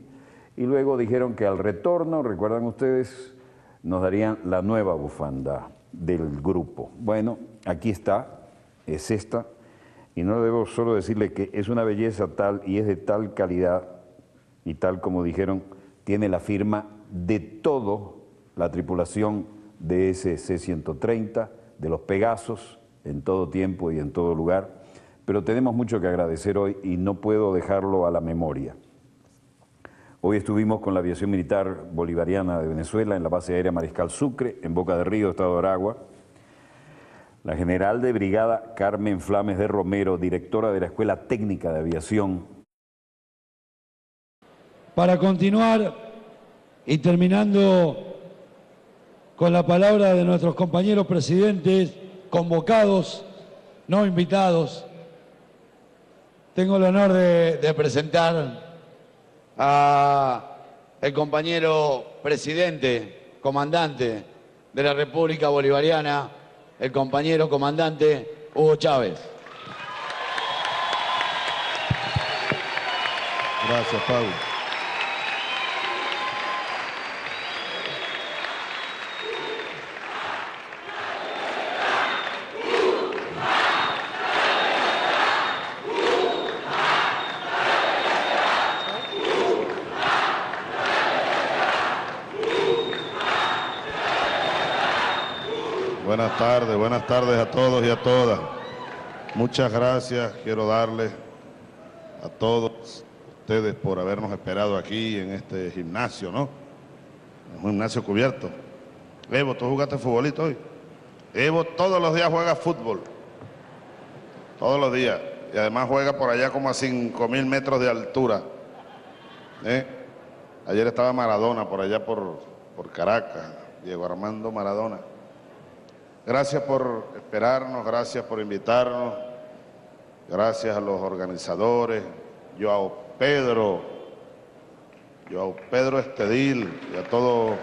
Y luego dijeron que al retorno, recuerdan ustedes, nos darían la nueva bufanda del grupo. Bueno, aquí está, es esta, y no debo solo decirle que es una belleza tal y es de tal calidad y tal como dijeron, tiene la firma de toda la tripulación de ese C-130, de los Pegasos, en todo tiempo y en todo lugar. Pero tenemos mucho que agradecer hoy y no puedo dejarlo a la memoria. Hoy estuvimos con la aviación militar bolivariana de Venezuela en la base aérea Mariscal Sucre, en Boca de Río, Estado de Aragua. La general de brigada Carmen Flames de Romero, directora de la Escuela Técnica de Aviación. Para continuar y terminando con la palabra de nuestros compañeros presidentes convocados, no invitados, tengo el honor de, presentar a el compañero presidente, comandante de la República Bolivariana, el compañero comandante Hugo Chávez. Gracias, Pablo. Buenas tardes, buenas tardes a todos y a todas. Muchas gracias, quiero darle a todos ustedes por habernos esperado aquí en este gimnasio, ¿no? Un gimnasio cubierto. Evo, ¿tú jugaste futbolito hoy? Evo todos los días juega fútbol. Todos los días. Y además juega por allá como a 5 mil metros de altura. ¿Eh? Ayer estaba Maradona por allá por, por Caracas. Diego Armando Maradona. Gracias por esperarnos, gracias por invitarnos, gracias a los organizadores, Joao Pedro, Joao Pedro Estedil y a todo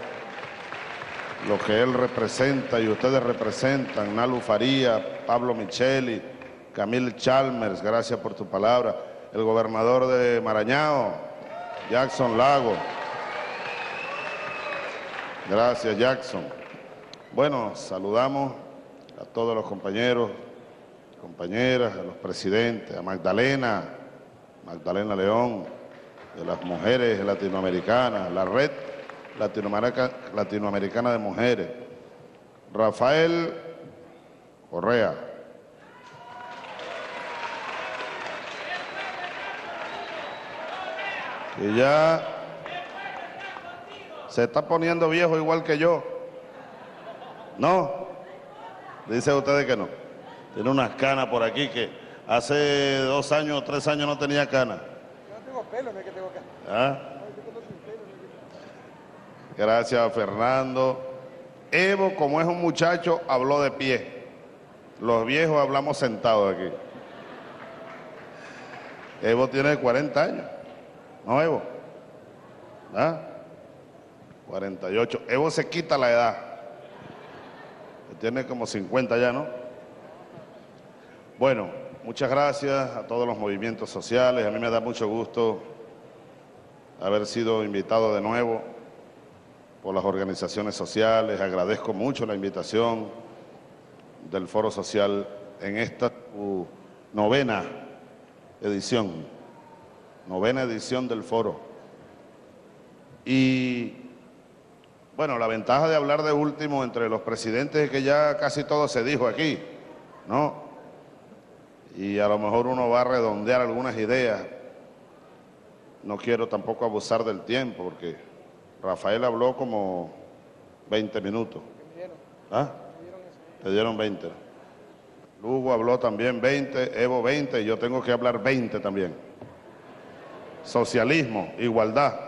lo que él representa y ustedes representan, Nalu Faría, Pablo Micheli, Camil Chalmers, gracias por tu palabra, el gobernador de Marañao, Jackson Lago. Gracias, Jackson. Bueno, saludamos a todos los compañeros, compañeras, a los presidentes, a Magdalena, Magdalena León, de las mujeres latinoamericanas, la red latinoamericana de mujeres, Rafael Correa. Que ya se está poniendo viejo igual que yo. No, dice ustedes que no. Tiene unas canas por aquí que hace dos años o tres años no tenía canas. Yo no tengo pelo, que tengo canas. ¿Ah? Gracias, Fernando. Evo, como es un muchacho, habló de pie. Los viejos hablamos sentados aquí. Evo tiene 40 años. ¿No, Evo? ¿Ah? 48. Evo se quita la edad. Tiene como 50 ya, ¿no? Bueno, muchas gracias a todos los movimientos sociales. A mí me da mucho gusto haber sido invitado de nuevo por las organizaciones sociales. Agradezco mucho la invitación del Foro Social en esta novena edición, novena edición del Foro. Y bueno, la ventaja de hablar de último entre los presidentes es que ya casi todo se dijo aquí, ¿no? Y a lo mejor uno va a redondear algunas ideas. No quiero tampoco abusar del tiempo porque Rafael habló como 20 minutos. ¿Ah? Te dieron 20. Lugo habló también 20, Evo 20 y yo tengo que hablar 20 también. Socialismo, igualdad.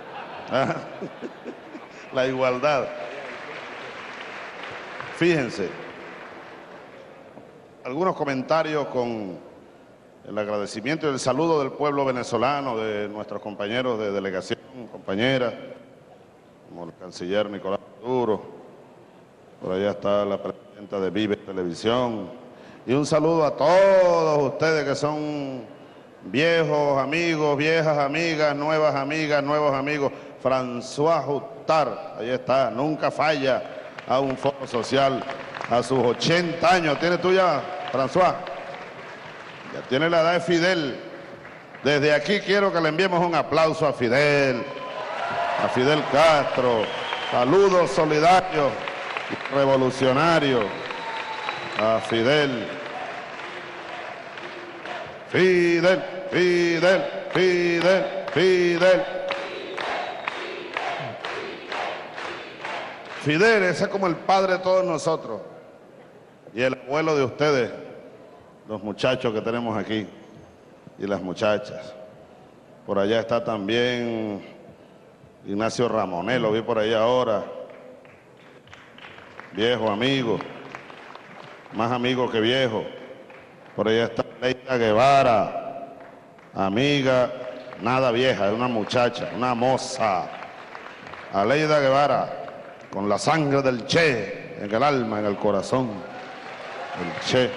<laughs> ¿Ah? La igualdad. Fíjense, algunos comentarios con el agradecimiento y el saludo del pueblo venezolano, de nuestros compañeros de delegación, compañeras, como el canciller Nicolás Maduro, por allá está la presidenta de Vive Televisión, y un saludo a todos ustedes que son viejos amigos, viejas amigas, nuevas amigas, nuevos amigos. François Ahí está, nunca falla a un foro social a sus 80 años. ¿Tiene tú ya, François? Ya tiene la edad de Fidel. Desde aquí quiero que le enviemos un aplauso a Fidel, a Fidel Castro. Saludos solidarios, revolucionarios a Fidel. Fidel, Fidel, Fidel, Fidel. Fidel, ese es como el padre de todos nosotros. Y el abuelo de ustedes, los muchachos que tenemos aquí y las muchachas. Por allá está también Ignacio Ramonet, lo vi por ahí ahora. Viejo amigo, más amigo que viejo. Por allá está Leita Guevara, amiga, nada vieja, es una muchacha, una moza. Aleida Guevara, con la sangre del Che en el alma, en el corazón. El Che.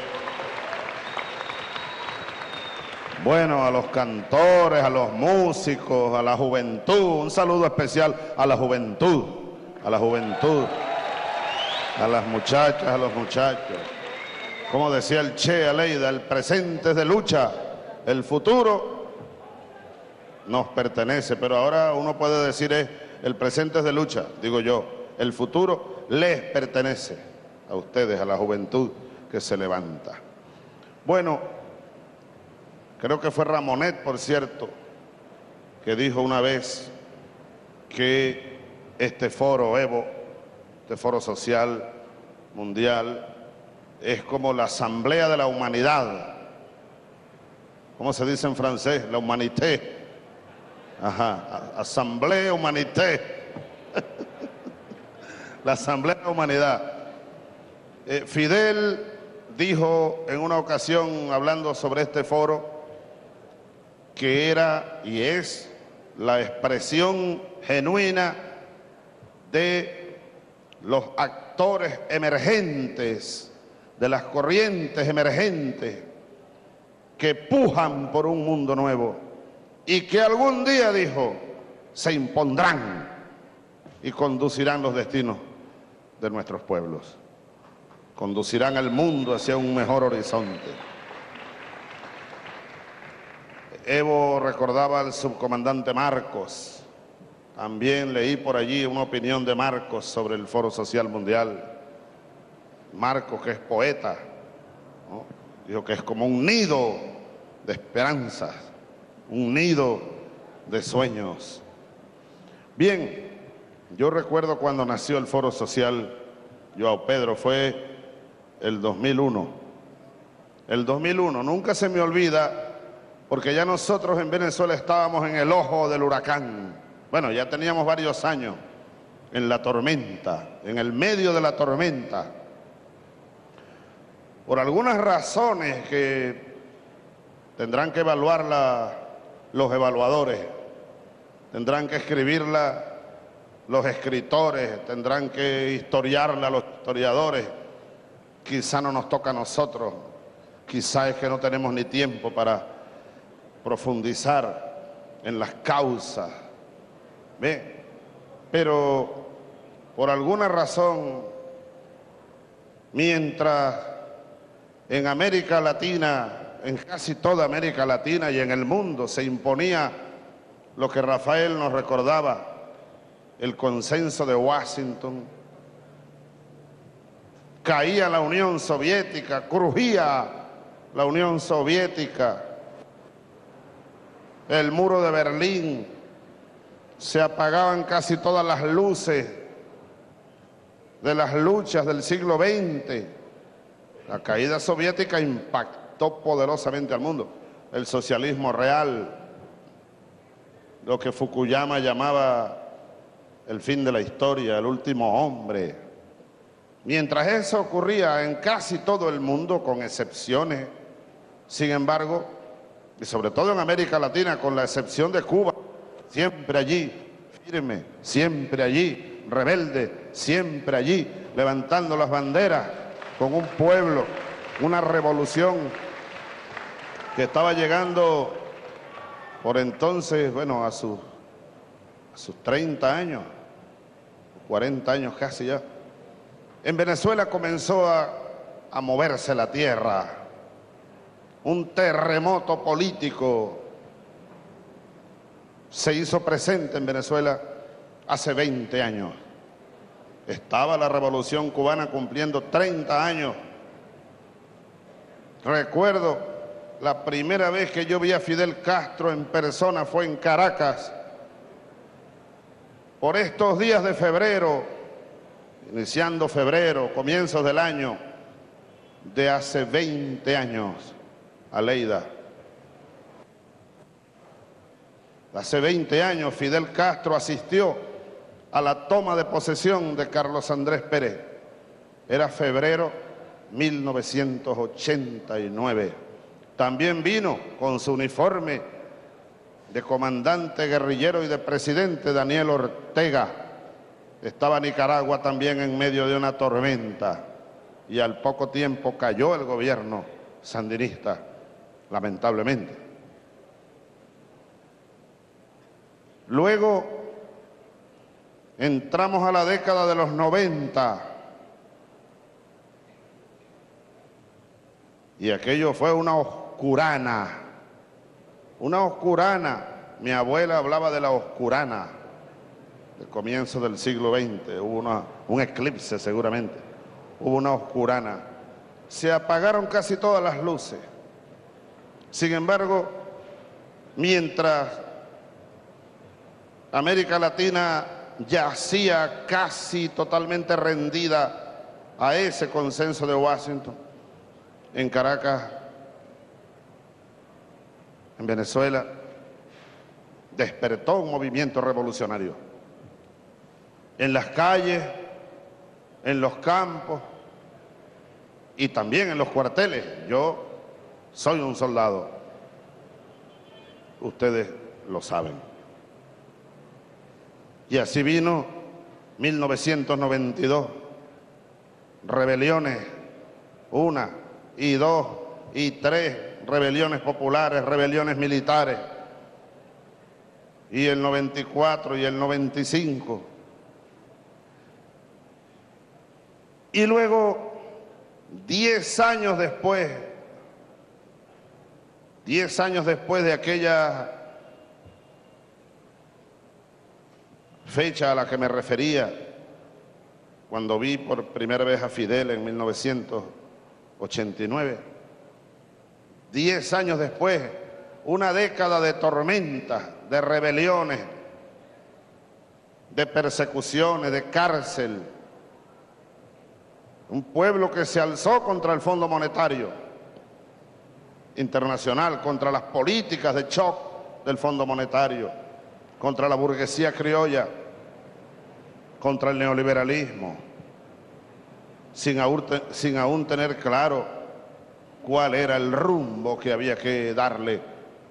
Bueno, a los cantores, a los músicos, a la juventud, un saludo especial a la juventud, a la juventud, a las muchachas, a los muchachos. Como decía el Che Aleida, el presente es de lucha, el futuro nos pertenece, pero ahora uno puede decir es el presente es de lucha, digo yo, el futuro les pertenece a ustedes, a la juventud que se levanta. Bueno, creo que fue Ramonet, por cierto, que dijo una vez que este foro Evo, este foro social mundial, es como la asamblea de la humanidad. ¿Cómo se dice en francés? La humanité. Ajá, asamblea humanité. La asamblea de la humanidad. Eh, Fidel dijo en una ocasión, hablando sobre este foro, que era y es la expresión genuina de los actores emergentes, de las corrientes emergentes que pujan por un mundo nuevo y que algún día, dijo, se impondrán y conducirán los destinos de nuestros pueblos, conducirán al mundo hacia un mejor horizonte. Evo recordaba al subcomandante Marcos. También leí por allí una opinión de Marcos sobre el Foro Social Mundial. Marcos, que es poeta, dijo que es como un nido de esperanzas, un nido de sueños. Bien, yo recuerdo cuando nació el Foro Social Joao Pedro, fue el 2001. El 2001, nunca se me olvida porque ya nosotros en Venezuela estábamos en el ojo del huracán. Bueno, ya teníamos varios años en la tormenta, en el medio de la tormenta. Por algunas razones que tendrán que evaluarla los evaluadores, tendrán que escribirla los escritores, tendrán que historiarla los historiadores. Quizá no nos toca a nosotros, quizá es que no tenemos ni tiempo para profundizar en las causas. ¿Ve? Pero por alguna razón, mientras en América Latina, en casi toda América Latina y en el mundo se imponía lo que Rafael nos recordaba, el consenso de Washington, caía la Unión Soviética, crujía la Unión Soviética, el muro de Berlín, se apagaban casi todas las luces de las luchas del siglo XX. La caída soviética impactó poderosamente al mundo. El socialismo real, lo que Fukuyama llamaba el fin de la historia, el último hombre. Mientras eso ocurría en casi todo el mundo, con excepciones, sin embargo, y sobre todo en América Latina, con la excepción de Cuba, siempre allí, firme, siempre allí, rebelde, siempre allí, levantando las banderas con un pueblo, una revolución que estaba llegando por entonces, bueno, a, sus a sus 30 años, 40 años casi ya. En Venezuela comenzó a, a moverse la tierra, un terremoto político se hizo presente en Venezuela hace 20 años. Estaba la revolución cubana cumpliendo 30 años. Recuerdo la primera vez que yo vi a Fidel Castro en persona fue en Caracas, por estos días de febrero, iniciando febrero, comienzos del año, de hace 20 años. Aleida. Hace 20 años Fidel Castro asistió a la toma de posesión de Carlos Andrés Pérez. Era febrero 1989. También vino con su uniforme de comandante guerrillero y de presidente Daniel Ortega. Estaba Nicaragua también en medio de una tormenta y al poco tiempo cayó el gobierno sandinista lamentablemente. Luego entramos a la década de los 90 y aquello fue una oscurana, una oscurana. Mi abuela hablaba de la oscurana del comienzo del siglo XX, hubo un eclipse seguramente, hubo una oscurana. Se apagaron casi todas las luces sin embargo, mientras América Latina yacía casi totalmente rendida a ese consenso de Washington. En Caracas, en Venezuela, despertó un movimiento revolucionario. En las calles, en los campos y también en los cuarteles. Yo soy un soldado. Ustedes lo saben. Y así vino 1992. Rebeliones, una y dos y tres rebeliones populares, rebeliones militares. Y el 94 y el 95. Y luego, diez años después, diez años después de aquella fecha a la que me refería, cuando vi por primera vez a Fidel en 1989, diez años después, una década de tormentas, de rebeliones, de persecuciones, de cárcel, un pueblo que se alzó contra el Fondo Monetario Internacional, contra las políticas de shock del Fondo Monetario, contra la burguesía criolla, contra el neoliberalismo, sin aún, sin aún tener claro cuál era el rumbo que había que darle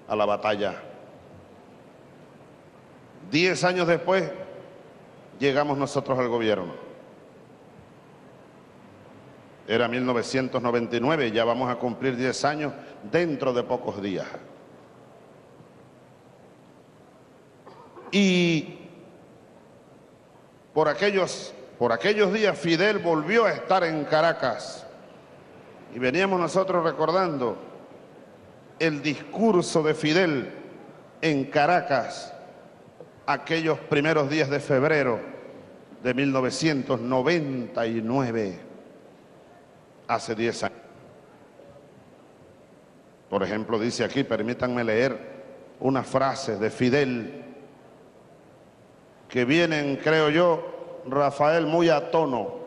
a la batalla. Diez años después llegamos nosotros al gobierno. Era 1999, ya vamos a cumplir 10 años dentro de pocos días. Y por aquellos, por aquellos días Fidel volvió a estar en Caracas y veníamos nosotros recordando el discurso de Fidel en Caracas aquellos primeros días de febrero de 1999 hace 10 años. Por ejemplo, dice aquí, permítanme leer una frase de Fidel que vienen, creo yo, Rafael, muy a tono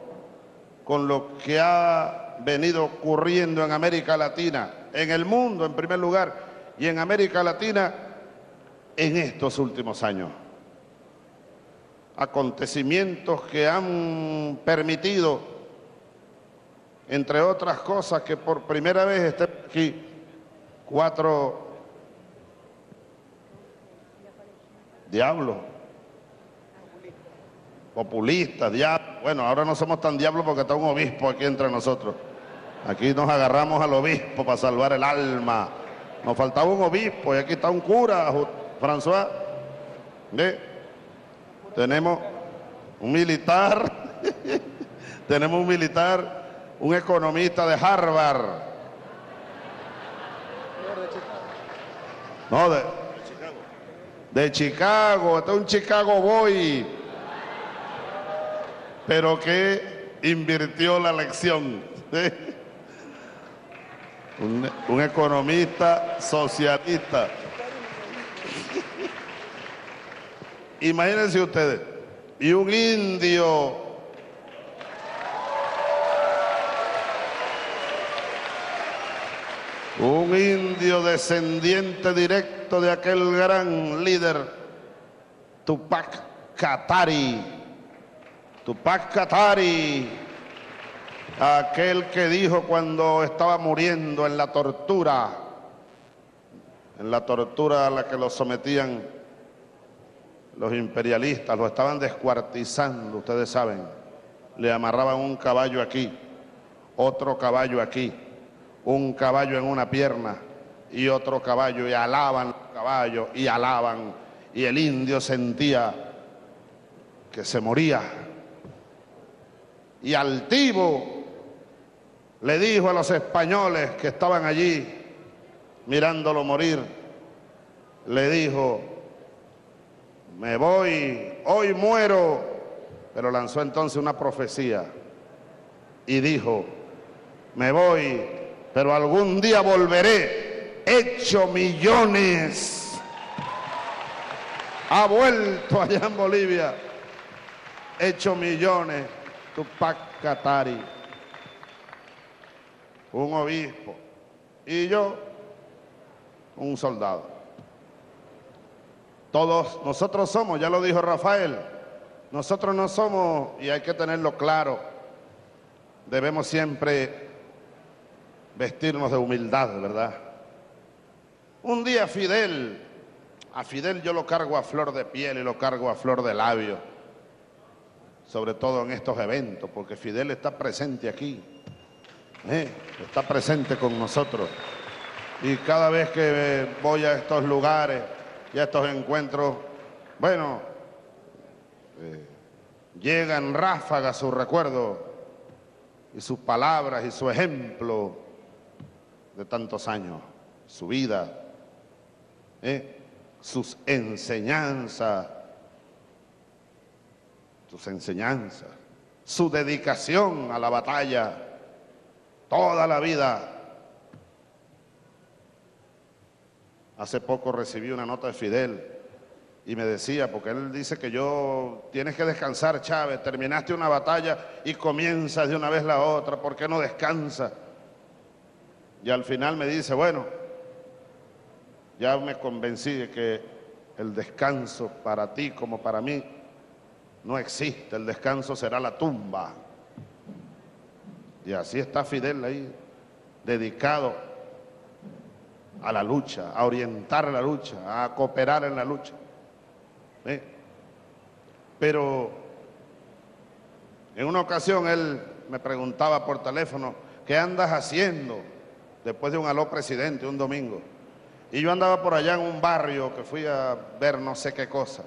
con lo que ha venido ocurriendo en América Latina, en el mundo en primer lugar, y en América Latina en estos últimos años. Acontecimientos que han permitido entre otras cosas, que por primera vez estén aquí cuatro diablos, populistas, diablos. Bueno, ahora no somos tan diablos porque está un obispo aquí entre nosotros. Aquí nos agarramos al obispo para salvar el alma. Nos faltaba un obispo y aquí está un cura, François. ¿Ve? Tenemos un militar, <laughs> tenemos un militar un economista de Harvard. No, de, de Chicago, este es un Chicago Boy, pero que invirtió la lección. <laughs> Un, economista socialista. Imagínense ustedes, y un indio un indio descendiente directo de aquel gran líder, Tupac Katari. Tupac Katari, aquel que dijo cuando estaba muriendo en la tortura, en la tortura a la que lo sometían los imperialistas, lo estaban descuartizando, ustedes saben, le amarraban un caballo aquí, otro caballo aquí un caballo en una pierna y otro caballo y alaban los caballos y alaban y el indio sentía que se moría. Y altivo le dijo a los españoles que estaban allí mirándolo morir, le dijo, me voy, hoy muero, pero lanzó entonces una profecía y dijo, me voy pero algún día volveré hecho millones. ha vuelto allá en Bolivia, hecho millones, Tupac Katari, un obispo, y yo, un soldado. Todos nosotros somos, ya lo dijo Rafael, nosotros no somos, y hay que tenerlo claro, debemos siempre vestirnos de humildad, ¿verdad? Un día Fidel, a Fidel yo lo cargo a flor de piel y lo cargo a flor de labio, sobre todo en estos eventos, porque Fidel está presente aquí, ¿eh? está presente con nosotros. Y cada vez que voy a estos lugares y a estos encuentros, bueno, eh, llegan ráfagas su recuerdo y sus palabras y su ejemplo de tantos años, su vida, ¿eh? sus enseñanzas, sus enseñanzas, su dedicación a la batalla, toda la vida. Hace poco recibí una nota de Fidel y me decía, porque él dice que yo, tienes que descansar, Chávez, terminaste una batalla y comienzas de una vez la otra, ¿por qué no descansas? Y al final me dice, bueno, ya me convencí de que el descanso para ti como para mí no existe, el descanso será la tumba. Y así está Fidel ahí, dedicado a la lucha, a orientar la lucha, a cooperar en la lucha. ¿Eh? Pero en una ocasión él me preguntaba por teléfono, ¿qué andas haciendo después de un aló presidente un domingo? Y yo andaba por allá en un barrio que fui a ver no sé qué cosa.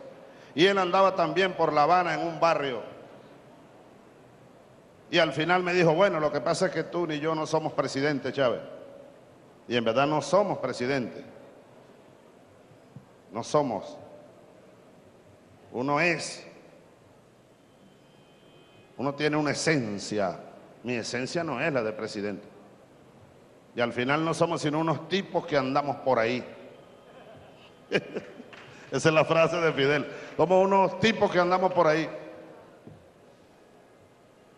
Y él andaba también por La Habana en un barrio. Y al final me dijo, bueno, lo que pasa es que tú ni yo no somos presidentes, Chávez. Y en verdad no somos presidentes. No somos. Uno es. Uno tiene una esencia. Mi esencia no es la de presidente. Y al final no somos sino unos tipos que andamos por ahí. <laughs> Esa es la frase de Fidel. Somos unos tipos que andamos por ahí.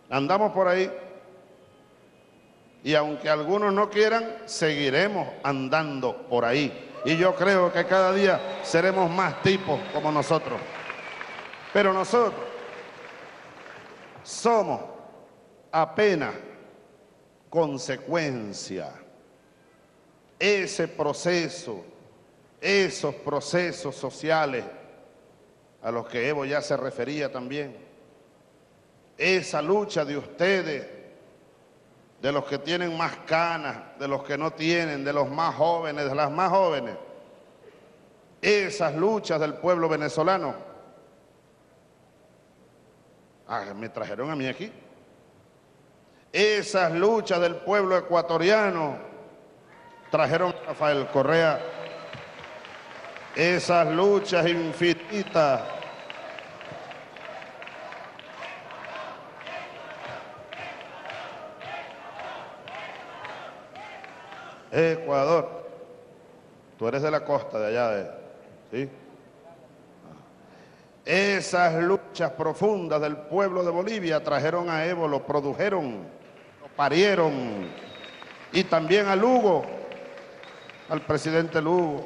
Andamos por ahí. Y aunque algunos no quieran, seguiremos andando por ahí. Y yo creo que cada día seremos más tipos como nosotros. Pero nosotros somos apenas consecuencia. Ese proceso, esos procesos sociales a los que Evo ya se refería también, esa lucha de ustedes, de los que tienen más canas, de los que no tienen, de los más jóvenes, de las más jóvenes, esas luchas del pueblo venezolano, ah, me trajeron a mí aquí, esas luchas del pueblo ecuatoriano trajeron a Rafael Correa. Esas luchas infinitas Ecuador, tú eres de la costa de allá, de, ¿sí? Esas luchas profundas del pueblo de Bolivia trajeron a Evo, lo produjeron parieron. Y también a Lugo, al presidente Lugo,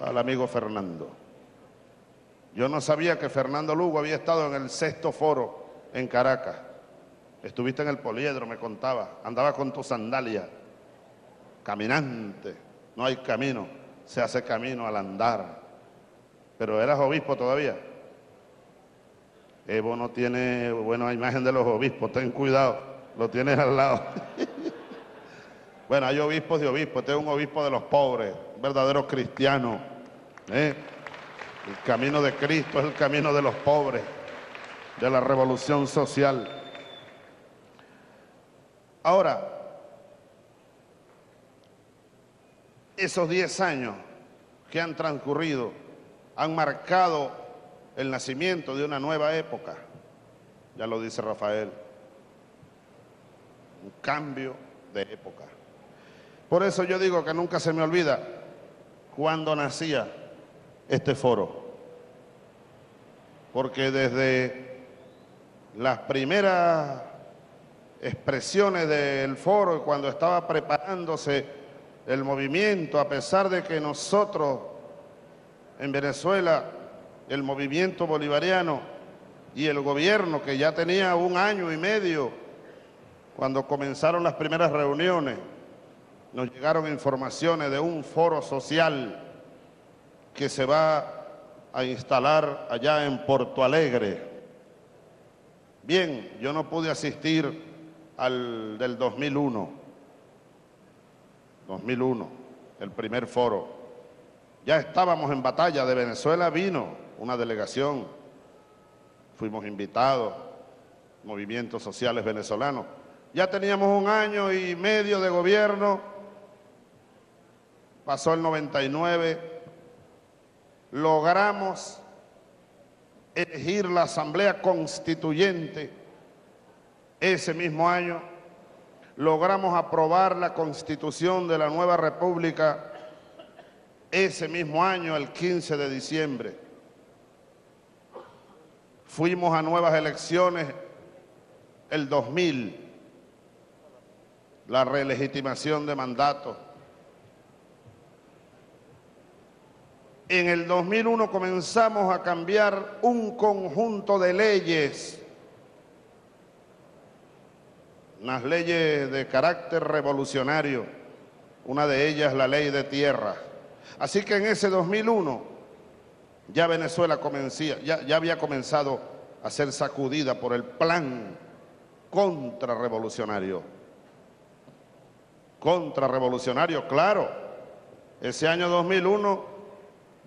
al amigo Fernando. Yo no sabía que Fernando Lugo había estado en el sexto foro en Caracas. Estuviste en el poliedro, me contaba. Andaba con tu sandalia. Caminante. No hay camino. Se hace camino al andar. Pero eras obispo todavía. Evo no tiene buena imagen de los obispos. Ten cuidado lo tienes al lado. <laughs> bueno, hay obispos de obispos, este es un obispo de los pobres, verdadero cristiano. ¿eh? El camino de Cristo es el camino de los pobres, de la revolución social. Ahora, esos 10 años que han transcurrido han marcado el nacimiento de una nueva época, ya lo dice Rafael un cambio de época. Por eso yo digo que nunca se me olvida cuando nacía este foro. porque desde las primeras expresiones del foro, cuando estaba preparándose el movimiento, a pesar de que nosotros en Venezuela, el movimiento bolivariano y el gobierno, que ya tenía un año y medio cuando comenzaron las primeras reuniones, nos llegaron informaciones de un foro social que se va a instalar allá en Porto Alegre. Bien, yo no pude asistir al del 2001, 2001, el primer foro. Ya estábamos en batalla, de Venezuela vino una delegación, fuimos invitados, movimientos sociales venezolanos. Ya teníamos un año y medio de gobierno, pasó el 99, logramos elegir la Asamblea Constituyente ese mismo año, logramos aprobar la Constitución de la nueva República ese mismo año, el 15 de diciembre. Fuimos a nuevas elecciones el 2000, la relegitimación de mandato. En el 2001 comenzamos a cambiar un conjunto de leyes, unas leyes de carácter revolucionario, una de ellas la ley de tierra. Así que en ese 2001 ya Venezuela ya, ya había comenzado a ser sacudida por el plan contrarrevolucionario. Contrarrevolucionario, claro. Ese año 2001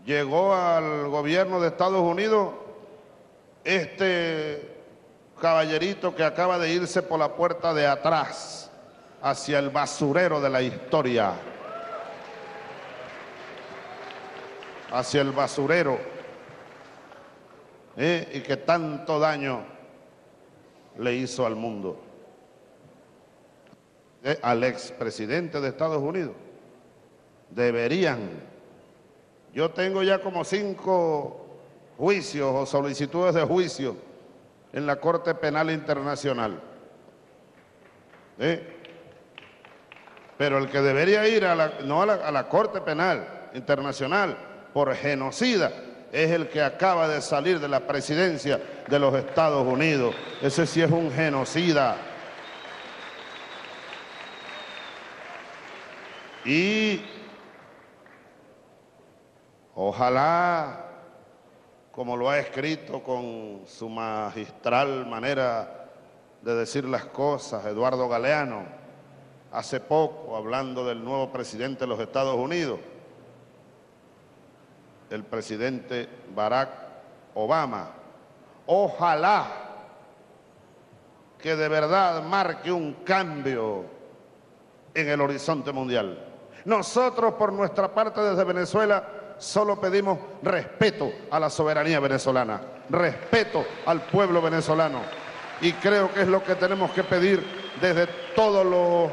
llegó al gobierno de Estados Unidos este caballerito que acaba de irse por la puerta de atrás hacia el basurero de la historia. Hacia el basurero. ¿eh? Y que tanto daño le hizo al mundo. ¿Eh? Al expresidente de Estados Unidos. Deberían yo tengo ya como cinco juicios o solicitudes de juicio en la Corte Penal Internacional. ¿Eh? Pero el que debería ir a la, no a la, a la Corte Penal Internacional por genocida es el que acaba de salir de la presidencia de los Estados Unidos. Ese sí es un genocida. Y Ojalá, como lo ha escrito con su magistral manera de decir las cosas, Eduardo Galeano, hace poco, hablando del nuevo presidente de los Estados Unidos, el presidente Barack Obama, ojalá que de verdad marque un cambio en el horizonte mundial. Nosotros, por nuestra parte, desde Venezuela, solo pedimos respeto a la soberanía venezolana, respeto al pueblo venezolano. Y creo que es lo que tenemos que pedir desde todos los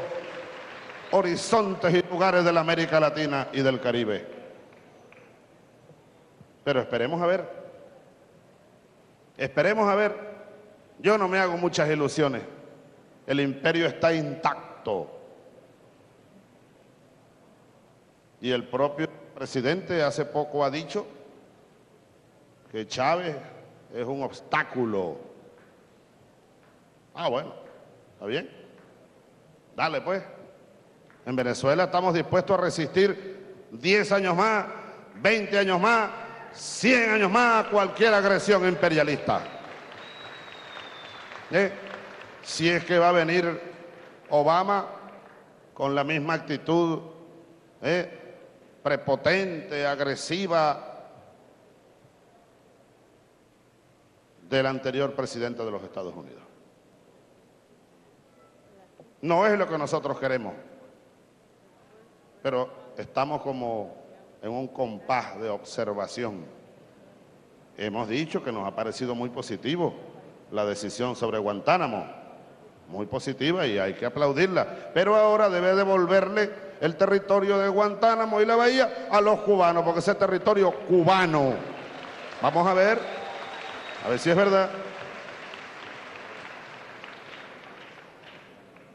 horizontes y lugares de la América Latina y del Caribe. Pero esperemos a ver, esperemos a ver. Yo no me hago muchas ilusiones. El imperio está intacto. Y el propio presidente hace poco ha dicho que Chávez es un obstáculo. Ah, bueno, está bien. Dale pues. En Venezuela estamos dispuestos a resistir 10 años más, 20 años más, 100 años más a cualquier agresión imperialista. ¿Eh? Si es que va a venir Obama con la misma actitud, ¿eh? Prepotente, agresiva del anterior presidente de los Estados Unidos. No es lo que nosotros queremos, pero estamos como en un compás de observación. Hemos dicho que nos ha parecido muy positivo la decisión sobre Guantánamo, muy positiva y hay que aplaudirla, pero ahora debe devolverle el territorio de Guantánamo y la bahía a los cubanos, porque ese territorio cubano. Vamos a ver A ver si es verdad.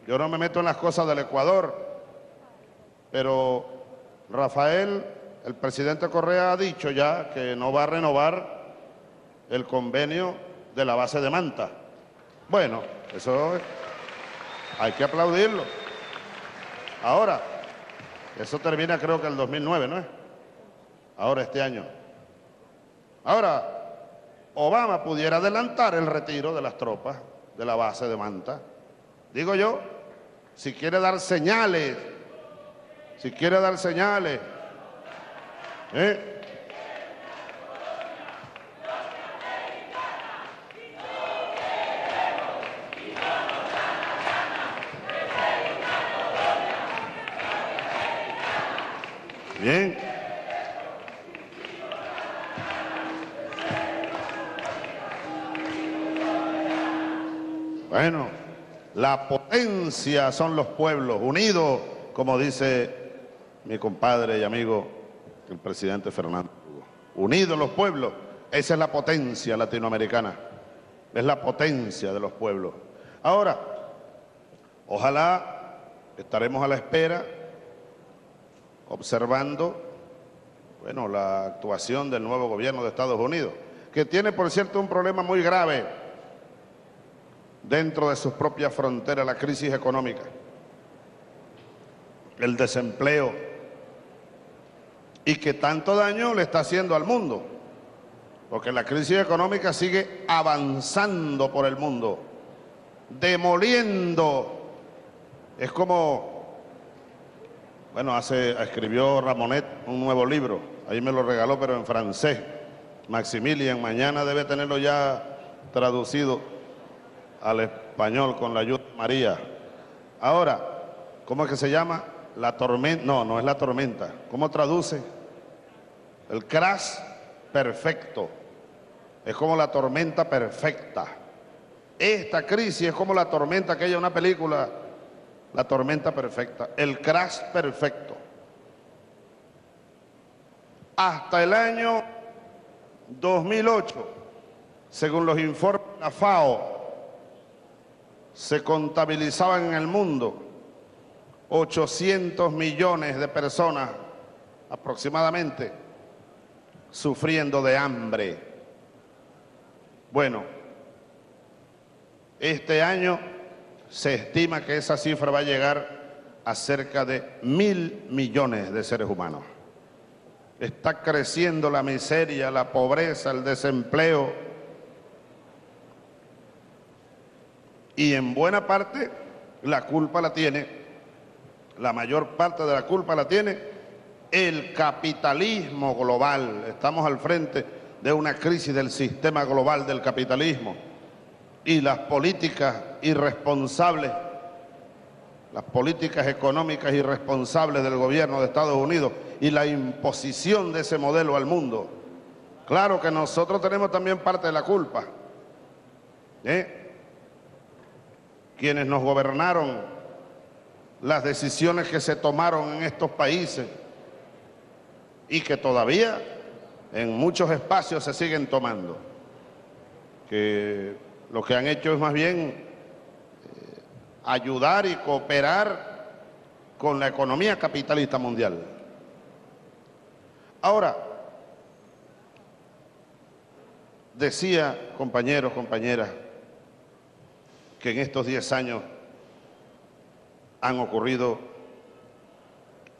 Yo no me meto en las cosas del Ecuador, pero Rafael, el presidente Correa ha dicho ya que no va a renovar el convenio de la base de Manta. Bueno, eso hay que aplaudirlo. Ahora, eso termina creo que el 2009, ¿no es? Ahora este año. Ahora, Obama pudiera adelantar el retiro de las tropas de la base de Manta. Digo yo, si quiere dar señales, si quiere dar señales, ¿eh? Bien. Bueno, la potencia son los pueblos unidos, como dice mi compadre y amigo, el presidente Fernando. Unidos los pueblos, esa es la potencia latinoamericana, es la potencia de los pueblos. Ahora, ojalá estaremos a la espera observando, bueno, la actuación del nuevo gobierno de Estados Unidos, que tiene, por cierto, un problema muy grave dentro de sus propias fronteras, la crisis económica, el desempleo, y que tanto daño le está haciendo al mundo, porque la crisis económica sigue avanzando por el mundo, demoliendo, es como bueno, hace, escribió Ramonet un nuevo libro, ahí me lo regaló, pero en francés. Maximilian, mañana debe tenerlo ya traducido al español con la ayuda de María. Ahora, ¿cómo es que se llama? La tormenta, no, no es la tormenta. ¿Cómo traduce? El crash perfecto. Es como la tormenta perfecta. Esta crisis es como la tormenta que hay en una película la tormenta perfecta, el crash perfecto. Hasta el año 2008, según los informes de la FAO, se contabilizaban en el mundo 800 millones de personas aproximadamente sufriendo de hambre. Bueno, este año se estima que esa cifra va a llegar a cerca de mil millones de seres humanos. Está creciendo la miseria, la pobreza, el desempleo. Y en buena parte la culpa la tiene, la mayor parte de la culpa la tiene el capitalismo global. Estamos al frente de una crisis del sistema global del capitalismo y las políticas irresponsables, las políticas económicas irresponsables del gobierno de Estados Unidos y la imposición de ese modelo al mundo. Claro que nosotros tenemos también parte de la culpa. ¿eh? Quienes nos gobernaron, las decisiones que se tomaron en estos países y que todavía en muchos espacios se siguen tomando. Que lo que han hecho es más bien eh, ayudar y cooperar con la economía capitalista mundial. Ahora, decía, compañeros, compañeras, que en estos 10 años han ocurrido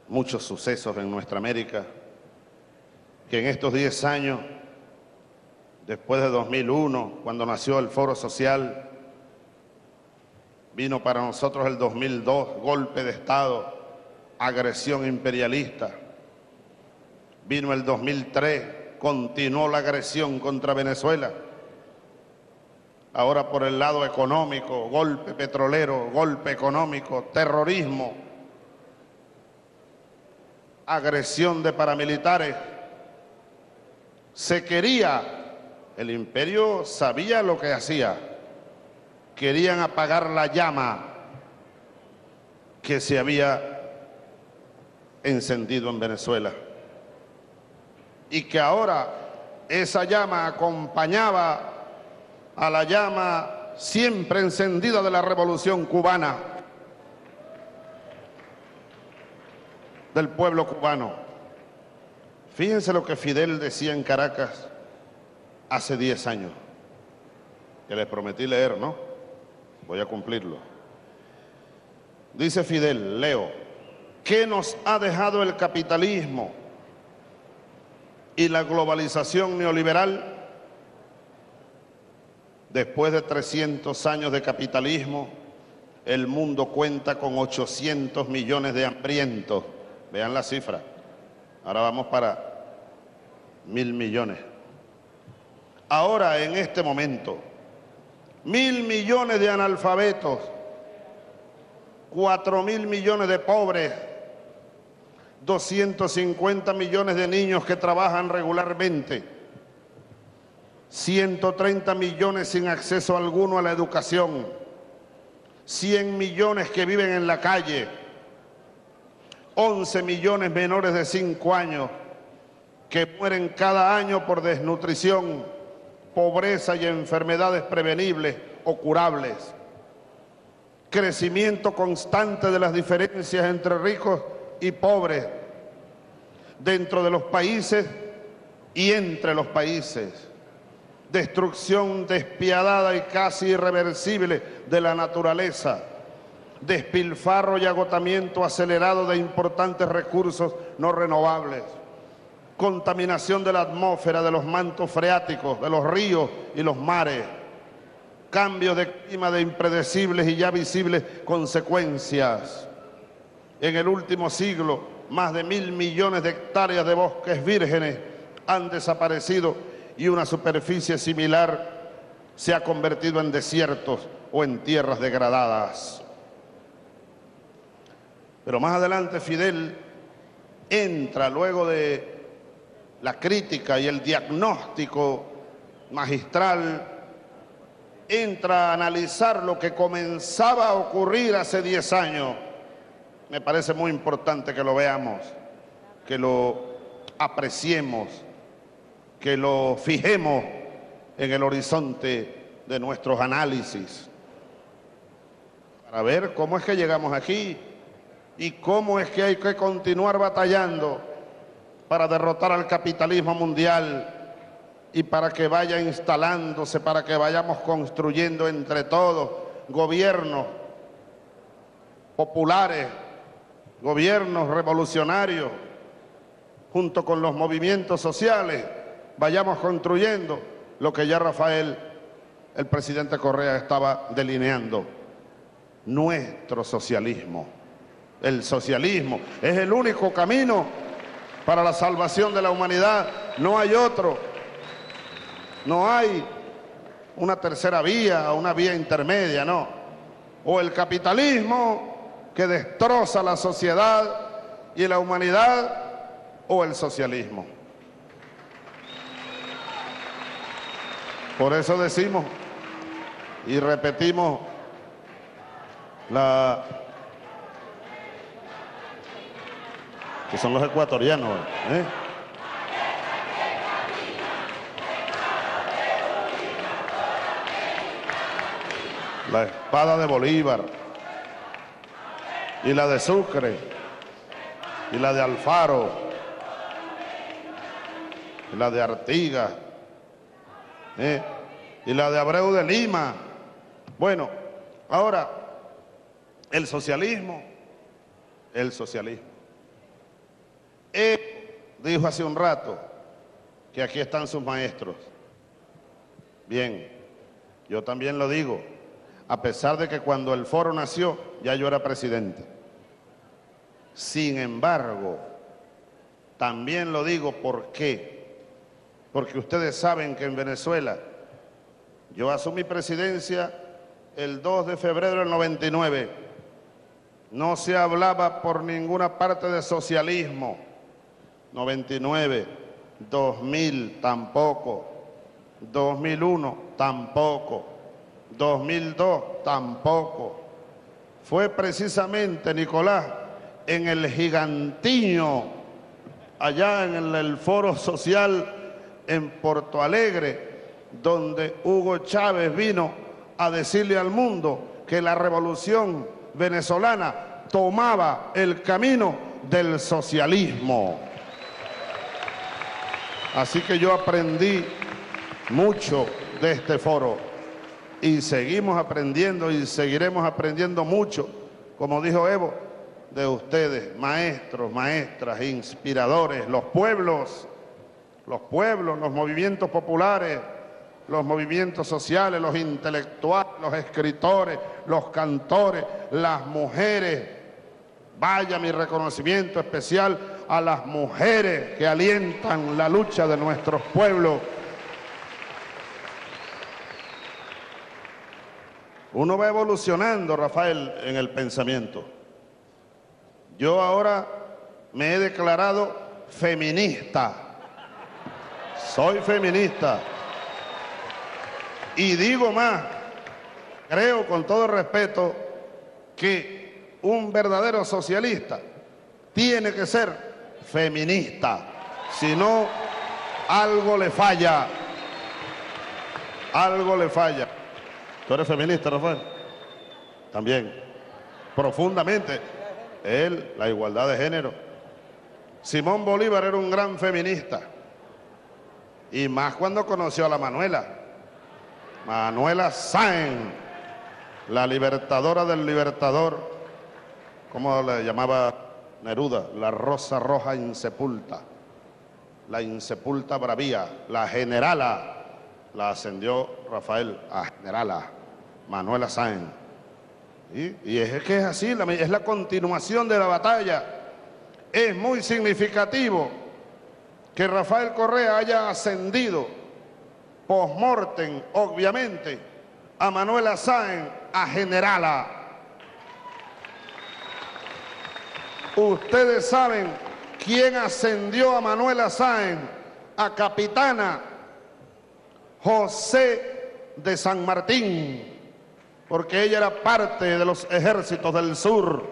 muchos sucesos en nuestra América, que en estos 10 años después de 2001, cuando nació el Foro Social, vino para nosotros el 2002, golpe de Estado, agresión imperialista. Vino el 2003, continuó la agresión contra Venezuela. Ahora por el lado económico, golpe petrolero, golpe económico, terrorismo, agresión de paramilitares. Se quería el imperio sabía lo que hacía. Querían apagar la llama que se había encendido en Venezuela. Y que ahora esa llama acompañaba a la llama siempre encendida de la revolución cubana, del pueblo cubano. Fíjense lo que Fidel decía en Caracas hace 10 años, que les prometí leer, ¿no? Voy a cumplirlo. Dice Fidel, leo, ¿qué nos ha dejado el capitalismo y la globalización neoliberal? Después de 300 años de capitalismo, el mundo cuenta con 800 millones de hambrientos. Vean la cifra. Ahora vamos para mil millones. Ahora, en este momento, mil millones de analfabetos, cuatro mil millones de pobres, 250 millones de niños que trabajan regularmente, 130 millones sin acceso alguno a la educación, 100 millones que viven en la calle, 11 millones menores de 5 años que mueren cada año por desnutrición, pobreza y enfermedades prevenibles o curables, crecimiento constante de las diferencias entre ricos y pobres dentro de los países y entre los países, destrucción despiadada y casi irreversible de la naturaleza, despilfarro y agotamiento acelerado de importantes recursos no renovables, contaminación de la atmósfera, de los mantos freáticos, de los ríos y los mares, cambio de clima de impredecibles y ya visibles consecuencias. En el último siglo, más de mil millones de hectáreas de bosques vírgenes han desaparecido y una superficie similar se ha convertido en desiertos o en tierras degradadas. Pero más adelante Fidel entra luego de la crítica y el diagnóstico magistral, entra a analizar lo que comenzaba a ocurrir hace 10 años. Me parece muy importante que lo veamos, que lo apreciemos, que lo fijemos en el horizonte de nuestros análisis, para ver cómo es que llegamos aquí y cómo es que hay que continuar batallando para derrotar al capitalismo mundial y para que vaya instalándose, para que vayamos construyendo entre todos gobiernos populares, gobiernos revolucionarios, junto con los movimientos sociales, vayamos construyendo lo que ya Rafael, el presidente Correa, estaba delineando, nuestro socialismo. El socialismo es el único camino para la salvación de la humanidad, no hay otro. No hay una tercera vía, una vía intermedia, no. O el capitalismo que destroza la sociedad y la humanidad, o el socialismo. Por eso decimos y repetimos la que son los ecuatorianos. ¿eh? La espada de Bolívar y la de Sucre y la de Alfaro y la de Artigas ¿eh? y la de Abreu de Lima. Bueno, ahora, el socialismo, el socialismo. Él dijo hace un rato que aquí están sus maestros. Bien, yo también lo digo, a pesar de que cuando el foro nació ya yo era presidente. Sin embargo, también lo digo por qué. Porque ustedes saben que en Venezuela yo asumí presidencia el 2 de febrero del 99. No se hablaba por ninguna parte de socialismo 99, 2000 tampoco, 2001 tampoco, 2002 tampoco. Fue precisamente, Nicolás, en el gigantiño, allá en el, el foro social en Porto Alegre, donde Hugo Chávez vino a decirle al mundo que la revolución venezolana tomaba el camino del socialismo. Así que yo aprendí mucho de este foro y seguimos aprendiendo y seguiremos aprendiendo mucho, como dijo Evo, de ustedes, maestros, maestras, inspiradores, los pueblos, los pueblos, los movimientos populares, los movimientos sociales, los intelectuales, los escritores, los cantores, las mujeres. Vaya mi reconocimiento especial a las mujeres que alientan la lucha de nuestros pueblos. Uno va evolucionando, Rafael, en el pensamiento. Yo ahora me he declarado feminista. Soy feminista. Y digo más, creo con todo respeto que un verdadero socialista tiene que ser feminista. Si no, algo le falla. Algo le falla. ¿Tú eres feminista, Rafael? También. Profundamente. Él, la igualdad de género. Simón Bolívar era un gran feminista. Y más cuando conoció a la Manuela. Manuela Sáenz, la libertadora del libertador, como le llamaba Neruda, la rosa roja insepulta, la insepulta bravía, la generala, la ascendió Rafael a generala, Manuela Sáenz. Y, es que es así, es la continuación de la batalla. Es muy significativo que Rafael Correa haya ascendido post-mortem, obviamente, a Manuela Sáenz a generala. Ustedes saben quién ascendió a Manuela Sáenz a capitana José de San Martín, porque ella era parte de los ejércitos del sur.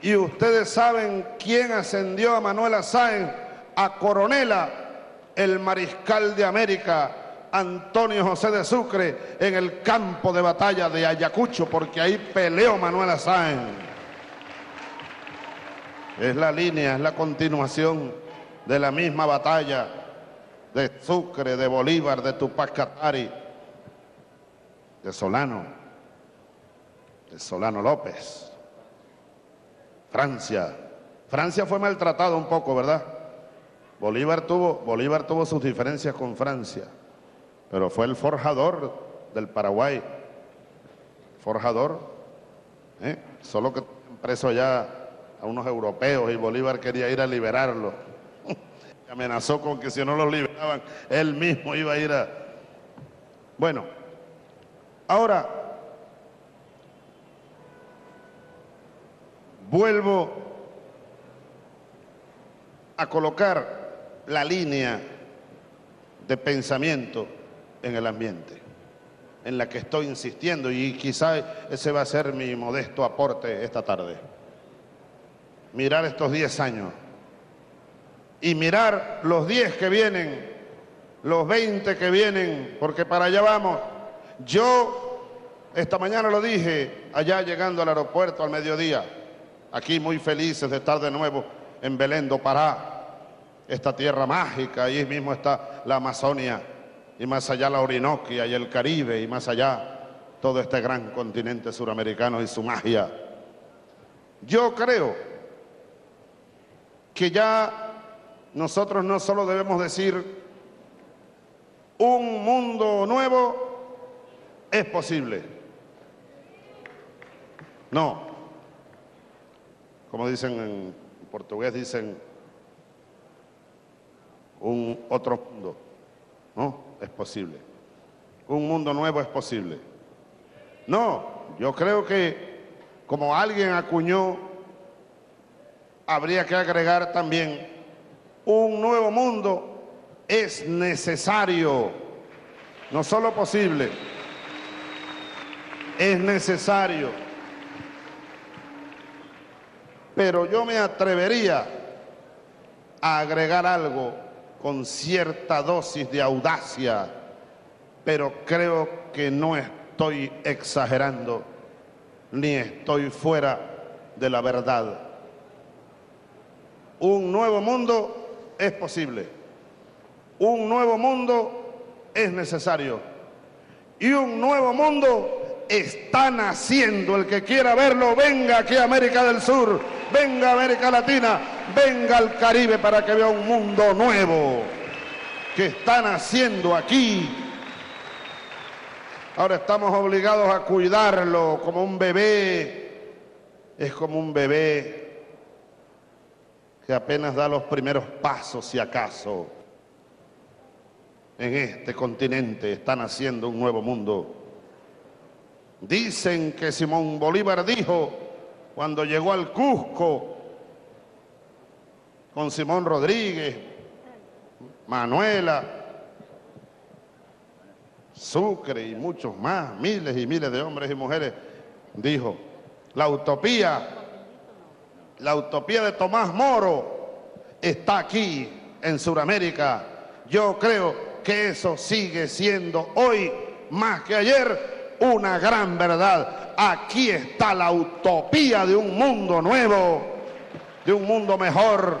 Y ustedes saben quién ascendió a Manuela Sáenz a coronela, el mariscal de América, Antonio José de Sucre, en el campo de batalla de Ayacucho, porque ahí peleó Manuela Sáenz. Es la línea, es la continuación de la misma batalla de Sucre, de Bolívar, de Tupac Katari, de Solano, de Solano López. Francia. Francia fue maltratado un poco, ¿verdad? Bolívar tuvo, Bolívar tuvo sus diferencias con Francia, pero fue el forjador del Paraguay. Forjador, ¿eh? solo que preso allá a unos europeos y Bolívar quería ir a liberarlos. <laughs> Amenazó con que si no los liberaban, él mismo iba a ir a... Bueno, ahora vuelvo a colocar la línea de pensamiento en el ambiente, en la que estoy insistiendo y quizá ese va a ser mi modesto aporte esta tarde. Mirar estos 10 años y mirar los 10 que vienen, los 20 que vienen, porque para allá vamos. Yo esta mañana lo dije, allá llegando al aeropuerto al mediodía, aquí muy felices de estar de nuevo en Belén do Pará, esta tierra mágica, ahí mismo está la Amazonia, y más allá la Orinoquia y el Caribe, y más allá todo este gran continente suramericano y su magia. Yo creo que ya nosotros no solo debemos decir un mundo nuevo es posible. No. Como dicen en portugués, dicen un otro mundo. No, es posible. Un mundo nuevo es posible. No, yo creo que como alguien acuñó, habría que agregar también un nuevo mundo es necesario, no solo posible, es necesario. Pero yo me atrevería a agregar algo con cierta dosis de audacia pero creo que no estoy exagerando ni estoy fuera de la verdad. Un nuevo mundo es posible. Un nuevo mundo es necesario. Y un nuevo mundo está naciendo. El que quiera verlo, venga aquí a América del Sur, venga a América Latina, venga al Caribe para que vea un mundo nuevo que está naciendo aquí. Ahora estamos obligados a cuidarlo como un bebé. Es como un bebé que apenas da los primeros pasos, si acaso. En este continente está naciendo un nuevo mundo. Dicen que Simón Bolívar dijo cuando llegó al Cusco con Simón Rodríguez, Manuela, Sucre y muchos más, miles y miles de hombres y mujeres, dijo, la utopía, la utopía de Tomás Moro está aquí en Sudamérica. Yo creo que eso sigue siendo hoy más que ayer una gran verdad. Aquí está la utopía de un mundo nuevo, de un mundo mejor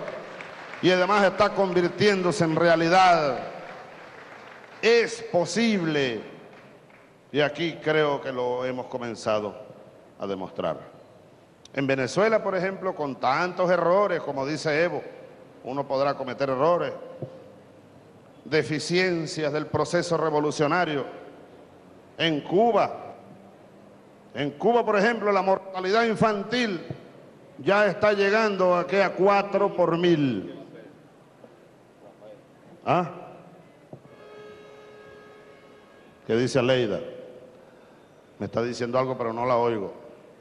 y además está convirtiéndose en realidad. Es posible y aquí creo que lo hemos comenzado a demostrar. En Venezuela, por ejemplo, con tantos errores, como dice Evo, uno podrá cometer errores, deficiencias del proceso revolucionario. En Cuba, en Cuba, por ejemplo, la mortalidad infantil ya está llegando a a 4 por mil. ¿Ah? ¿Qué dice Aleida? Me está diciendo algo, pero no la oigo.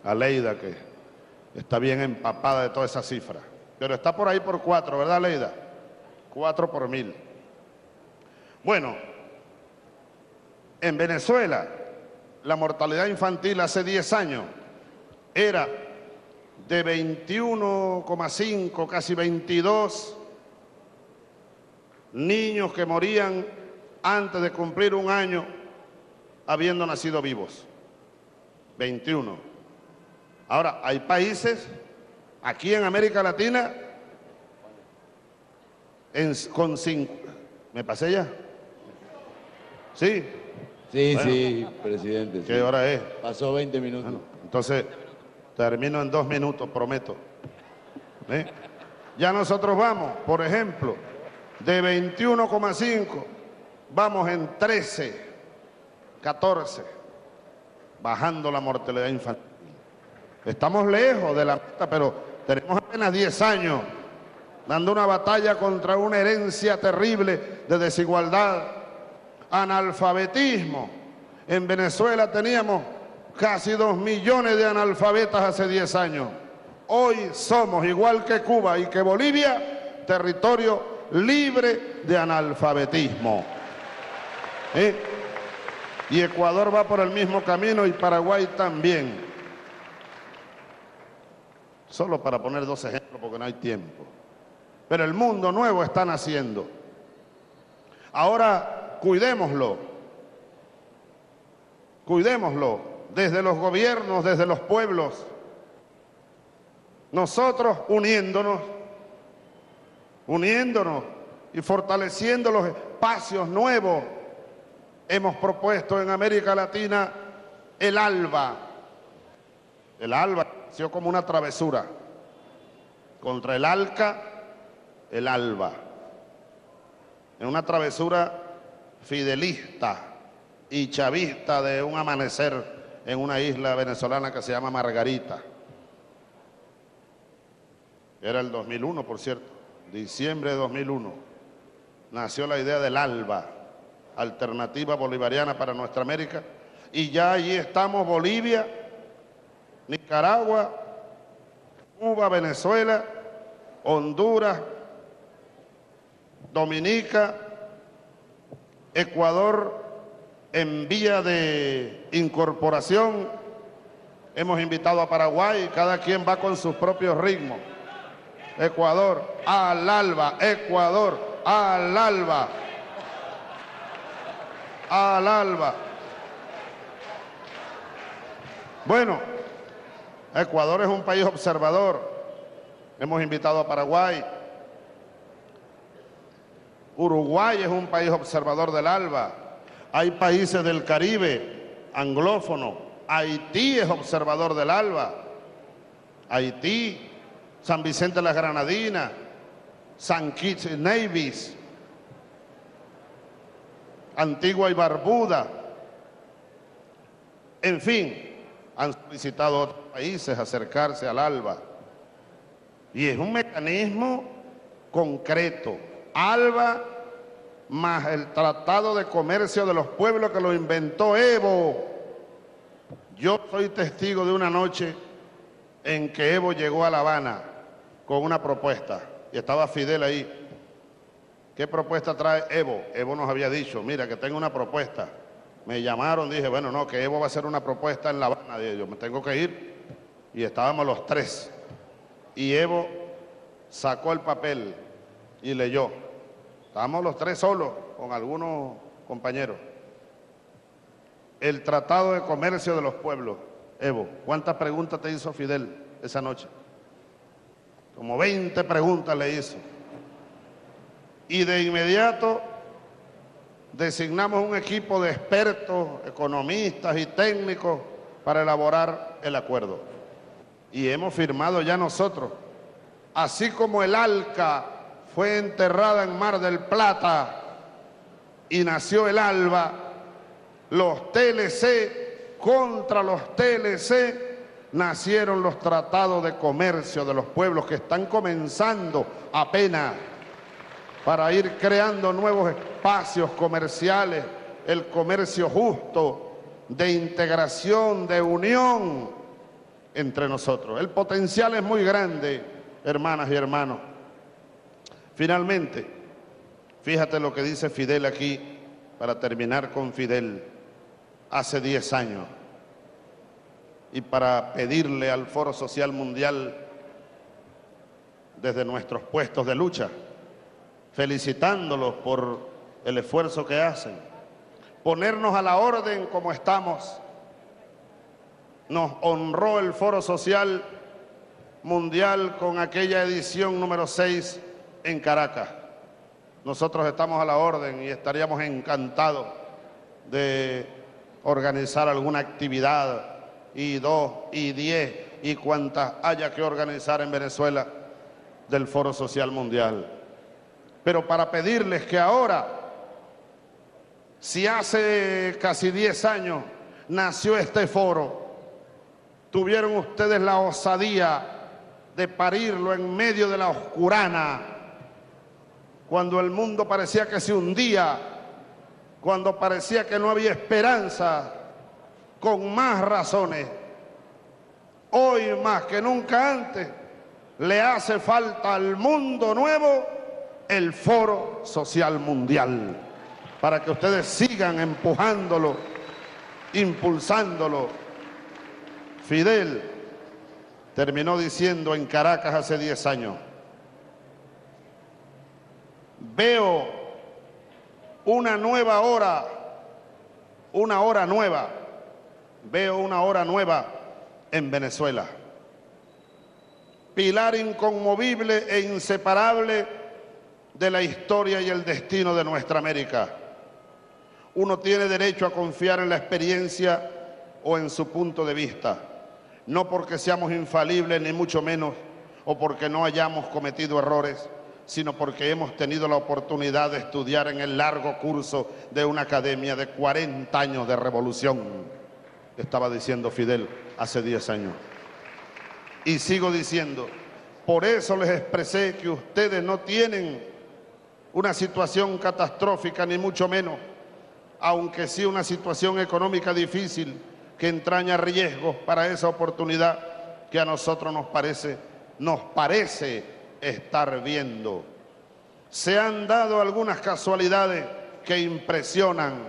Aleida, que está bien empapada de toda esa cifra. Pero está por ahí por cuatro, ¿verdad, Aleida? Cuatro por mil. Bueno, en Venezuela, la mortalidad infantil hace 10 años era de 21,5, casi 22 niños que morían antes de cumplir un año habiendo nacido vivos. 21. Ahora, hay países aquí en América Latina en, con cinco. ¿Me pasé ya? ¿Sí? Sí, Bueno. sí, presidente. ¿Qué sí. hora es? Pasó 20 minutos. Entonces, termino en dos minutos, prometo. ¿Eh? Ya nosotros vamos, por ejemplo, de 21,5, vamos en 13, 14, bajando la mortalidad infantil. Estamos lejos de la meta, pero tenemos apenas 10 años dando una batalla contra una herencia terrible de desigualdad, analfabetismo. En Venezuela teníamos casi 2 millones de analfabetas hace 10 años. Hoy somos, igual que Cuba y que Bolivia, territorio libre de analfabetismo. ¿Eh? Y Ecuador va por el mismo camino y Paraguay también. Solo para poner dos ejemplos porque no hay tiempo. Pero el mundo nuevo está naciendo. Ahora, cuidémoslo. Cuidémoslo desde los gobiernos, desde los pueblos. Nosotros uniéndonos, uniéndonos y fortaleciendo los espacios nuevos, hemos propuesto en América Latina el ALBA. El ALBA nació como una travesura contra el ALCA, el ALBA. En una travesura fidelista y chavista de un amanecer en una isla venezolana que se llama Margarita. Era el 2001, por cierto, diciembre de 2001. Nació la idea del ALBA, Alternativa Bolivariana para Nuestra América, y ya allí estamos Bolivia, Nicaragua, Cuba, Venezuela, Honduras, Dominica, Ecuador en vía de incorporación. Hemos invitado a Paraguay, cada quien va con sus propios ritmos. Ecuador, al alba, Ecuador, al alba. al alba. Bueno, Ecuador es un país observador. Hemos invitado a Paraguay. Uruguay es un país observador del ALBA. Hay países del Caribe, anglófono. Haití es observador del ALBA. Haití, San Vicente de las Granadinas, San Kitts y Nevis, Antigua y Barbuda. En fin, han solicitado países acercarse al ALBA. Y es un mecanismo concreto. ALBA más el Tratado de Comercio de los Pueblos que lo inventó Evo. Yo soy testigo de una noche en que Evo llegó a La Habana con una propuesta y estaba Fidel ahí. ¿Qué propuesta trae Evo? Evo nos había dicho, mira que tengo una propuesta. Me llamaron, dije, bueno, no, que Evo va a hacer una propuesta en La Habana. Dije, yo me tengo que ir. Y estábamos los tres. Y Evo sacó el papel y leyó. Estábamos los tres solos con algunos compañeros. El Tratado de Comercio de los Pueblos. Evo, ¿cuántas preguntas te hizo Fidel esa noche? Como 20 preguntas le hizo. Y de inmediato designamos un equipo de expertos, economistas y técnicos para elaborar el acuerdo. Y hemos firmado ya nosotros. Así como el ALCA fue enterrada en Mar del Plata y nació el ALBA, los TLC contra los TLC nacieron los tratados de comercio de los pueblos que están comenzando apenas para ir creando nuevos espacios comerciales, el comercio justo, de integración, de unión entre nosotros. El potencial es muy grande, hermanas y hermanos. Finalmente, fíjate lo que dice Fidel aquí, para terminar con Fidel, hace 10 años, y para pedirle al Foro Social Mundial desde nuestros puestos de lucha, felicitándolos por el esfuerzo que hacen, ponernos a la orden como estamos. Nos honró el Foro Social Mundial con aquella edición número 6 en Caracas. Nosotros estamos a la orden y estaríamos encantados de organizar alguna actividad y dos y diez y cuantas haya que organizar en Venezuela del Foro Social Mundial pero para pedirles que ahora, si hace casi 10 años nació este foro, tuvieron ustedes la osadía de parirlo en medio de la oscurana, cuando el mundo parecía que se hundía, cuando parecía que no había esperanza, con más razones. Hoy más que nunca antes le hace falta al mundo nuevo el Foro Social Mundial, para que ustedes sigan empujándolo, impulsándolo. Fidel terminó diciendo en Caracas hace 10 años, veo una nueva hora, una hora nueva, veo una hora nueva en Venezuela. Pilar inconmovible e inseparable de la historia y el destino de nuestra América. Uno tiene derecho a confiar en la experiencia o en su punto de vista, no porque seamos infalibles ni mucho menos, o porque no hayamos cometido errores, sino porque hemos tenido la oportunidad de estudiar en el largo curso de una academia de 40 años de revolución, estaba diciendo Fidel hace 10 años. Y sigo diciendo, por eso les expresé que ustedes no tienen una situación catastrófica, ni mucho menos, aunque sí una situación económica difícil que entraña riesgos para esa oportunidad que a nosotros nos parece, nos parece estar viendo. Se han dado algunas casualidades que impresionan,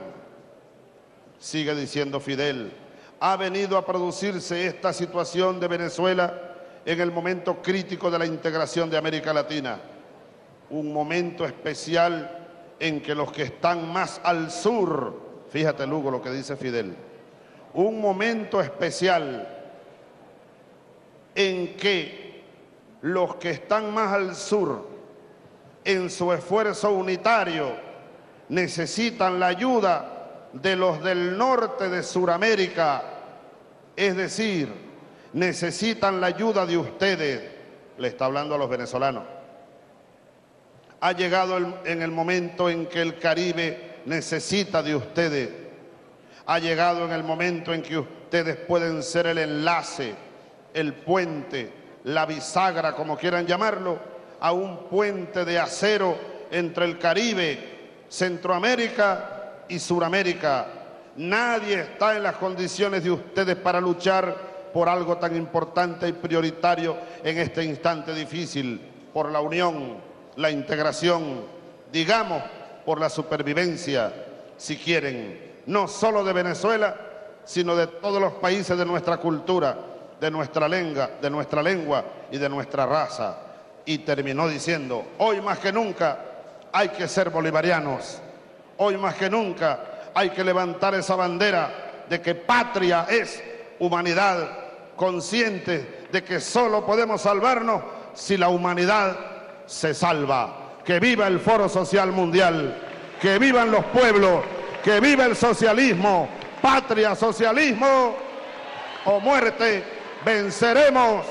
sigue diciendo Fidel. Ha venido a producirse esta situación de Venezuela en el momento crítico de la integración de América Latina un momento especial en que los que están más al sur, fíjate Lugo lo que dice Fidel, un momento especial en que los que están más al sur en su esfuerzo unitario necesitan la ayuda de los del norte de Sudamérica, es decir, necesitan la ayuda de ustedes, le está hablando a los venezolanos. Ha llegado en el momento en que el Caribe necesita de ustedes. Ha llegado en el momento en que ustedes pueden ser el enlace, el puente, la bisagra, como quieran llamarlo, a un puente de acero entre el Caribe, Centroamérica y Suramérica. Nadie está en las condiciones de ustedes para luchar por algo tan importante y prioritario en este instante difícil, por la unión, la integración, digamos, por la supervivencia, si quieren, no solo de Venezuela, sino de todos los países de nuestra cultura, de nuestra lengua, de nuestra lengua y de nuestra raza. Y terminó diciendo, hoy más que nunca hay que ser bolivarianos, hoy más que nunca hay que levantar esa bandera de que patria es humanidad, consciente de que solo podemos salvarnos si la humanidad se salva. Que viva el Foro Social Mundial, que vivan los pueblos, que viva el socialismo, patria, socialismo o muerte, venceremos.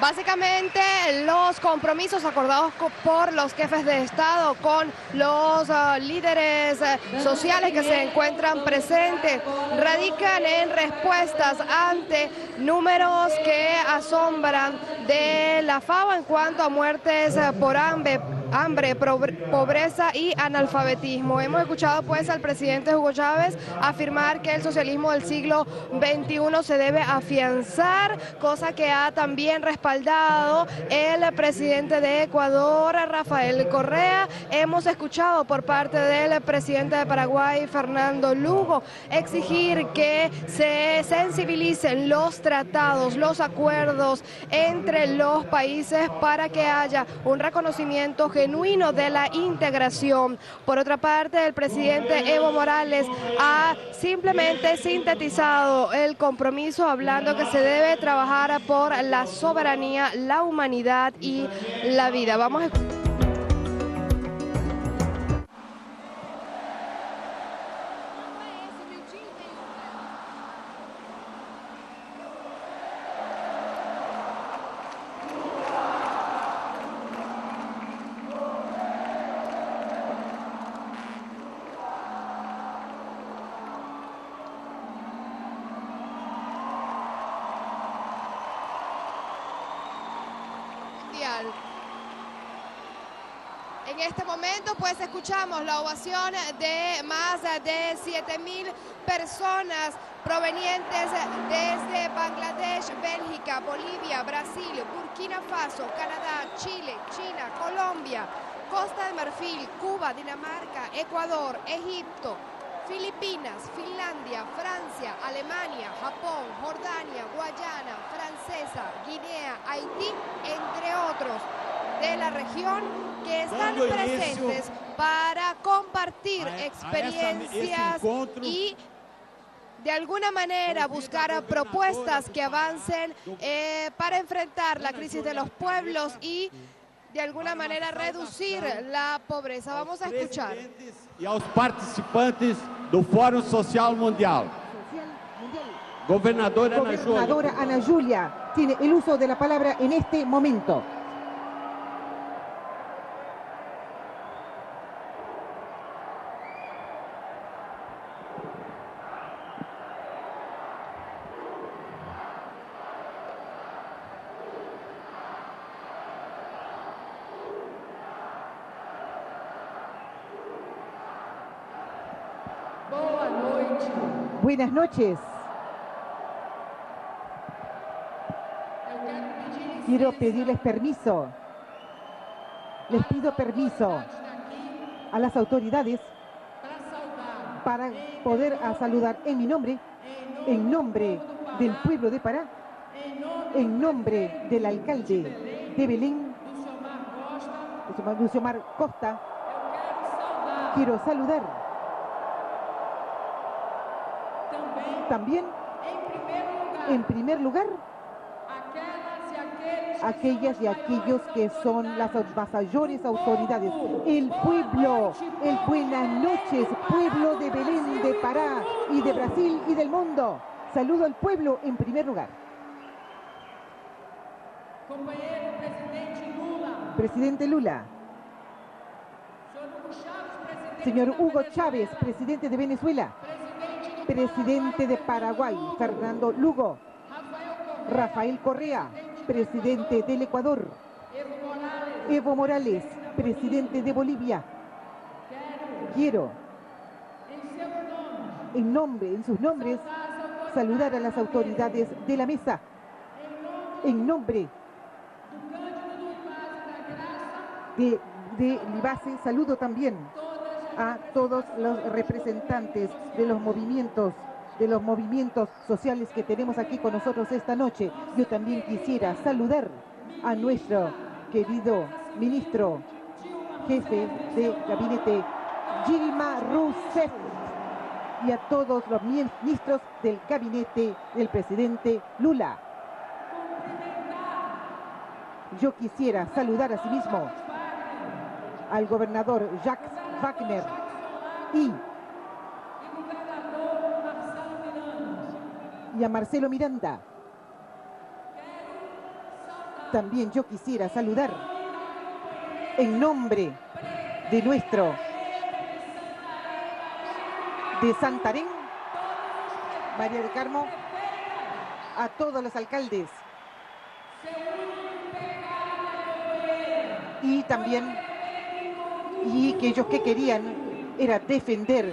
Básicamente los compromisos acordados co- por los jefes de Estado con los ah, líderes eh, sociales que se encuentran presentes radican en respuestas ante números que asombran de la FAO en cuanto a muertes eh, por hambre, hambre, pobreza y analfabetismo. Hemos escuchado pues al presidente Hugo Chávez afirmar que el socialismo del siglo XXI se debe afianzar, cosa que ha también respaldado el presidente de Ecuador, Rafael Correa. Hemos escuchado por parte del presidente de Paraguay, Fernando Lugo, exigir que se sensibilicen los tratados, los acuerdos entre los países para que haya un reconocimiento genuino de la integración. Por otra parte, el presidente Evo Morales ha simplemente sintetizado el compromiso hablando que se debe trabajar por la soberanía, la humanidad y la vida. Vamos a En este momento pues escuchamos la ovación de más de 7 mil personas provenientes desde Bangladesh, Bélgica, Bolivia, Brasil, Burkina Faso, Canadá, Chile, China, Colombia, Costa de Marfil, Cuba, Dinamarca, Ecuador, Egipto, Filipinas, Finlandia, Francia, Alemania, Japón, Jordania, Guayana, Francesa, Guinea, Haití, entre otros de la región que están presentes para compartir experiencias y de alguna manera buscar propuestas que avancen eh, para enfrentar la crisis de los pueblos y de alguna manera reducir la pobreza. Vamos a escuchar. e aos participantes do Fórum Social Mundial. Governadora Ana Júlia. Gobernadora Ana Julia tiene el uso de la palabra en este momento. Buenas noches. Quiero pedirles permiso. Les pido permiso a las autoridades para poder saludar en mi nombre, en nombre del pueblo de Pará, en nombre del alcalde de Belén, Lucio Mar Costa. Quiero saludar También, en primer lugar, aquellas y aquellos que son las mayores autoridades. El pueblo, el buenas noches, pueblo de Belén, de Pará y de Brasil y del mundo. Saludo al pueblo en primer lugar. Presidente Lula. Señor Hugo Chávez, presidente de Venezuela. Presidente de Paraguay, Fernando Lugo. Rafael Correa, presidente del Ecuador. Evo Morales, presidente de Bolivia. Quiero, en nombre, en sus nombres, saludar a las autoridades de la mesa. En nombre de, de Libase, saludo también a todos los representantes de los movimientos de los movimientos sociales que tenemos aquí con nosotros esta noche. Yo también quisiera saludar a nuestro querido ministro jefe de gabinete, Gilma Rousseff, y a todos los ministros del gabinete del presidente Lula. Yo quisiera saludar asimismo al gobernador Jacques Wagner y y a Marcelo Miranda. También yo quisiera saludar en nombre de nuestro de Santarén, María de Carmo, a todos los alcaldes y también y que ellos que querían era defender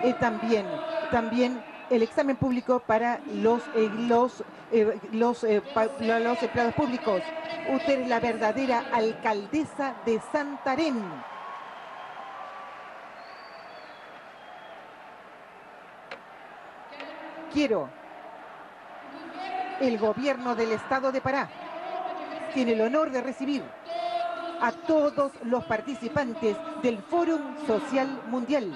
eh, también también el examen público para los, eh, los, eh, los, los empleados públicos. Usted es la verdadera alcaldesa de Santarén. Quiero el gobierno del estado de Pará tiene el honor de recibir a todos los participantes del Fórum Social Mundial,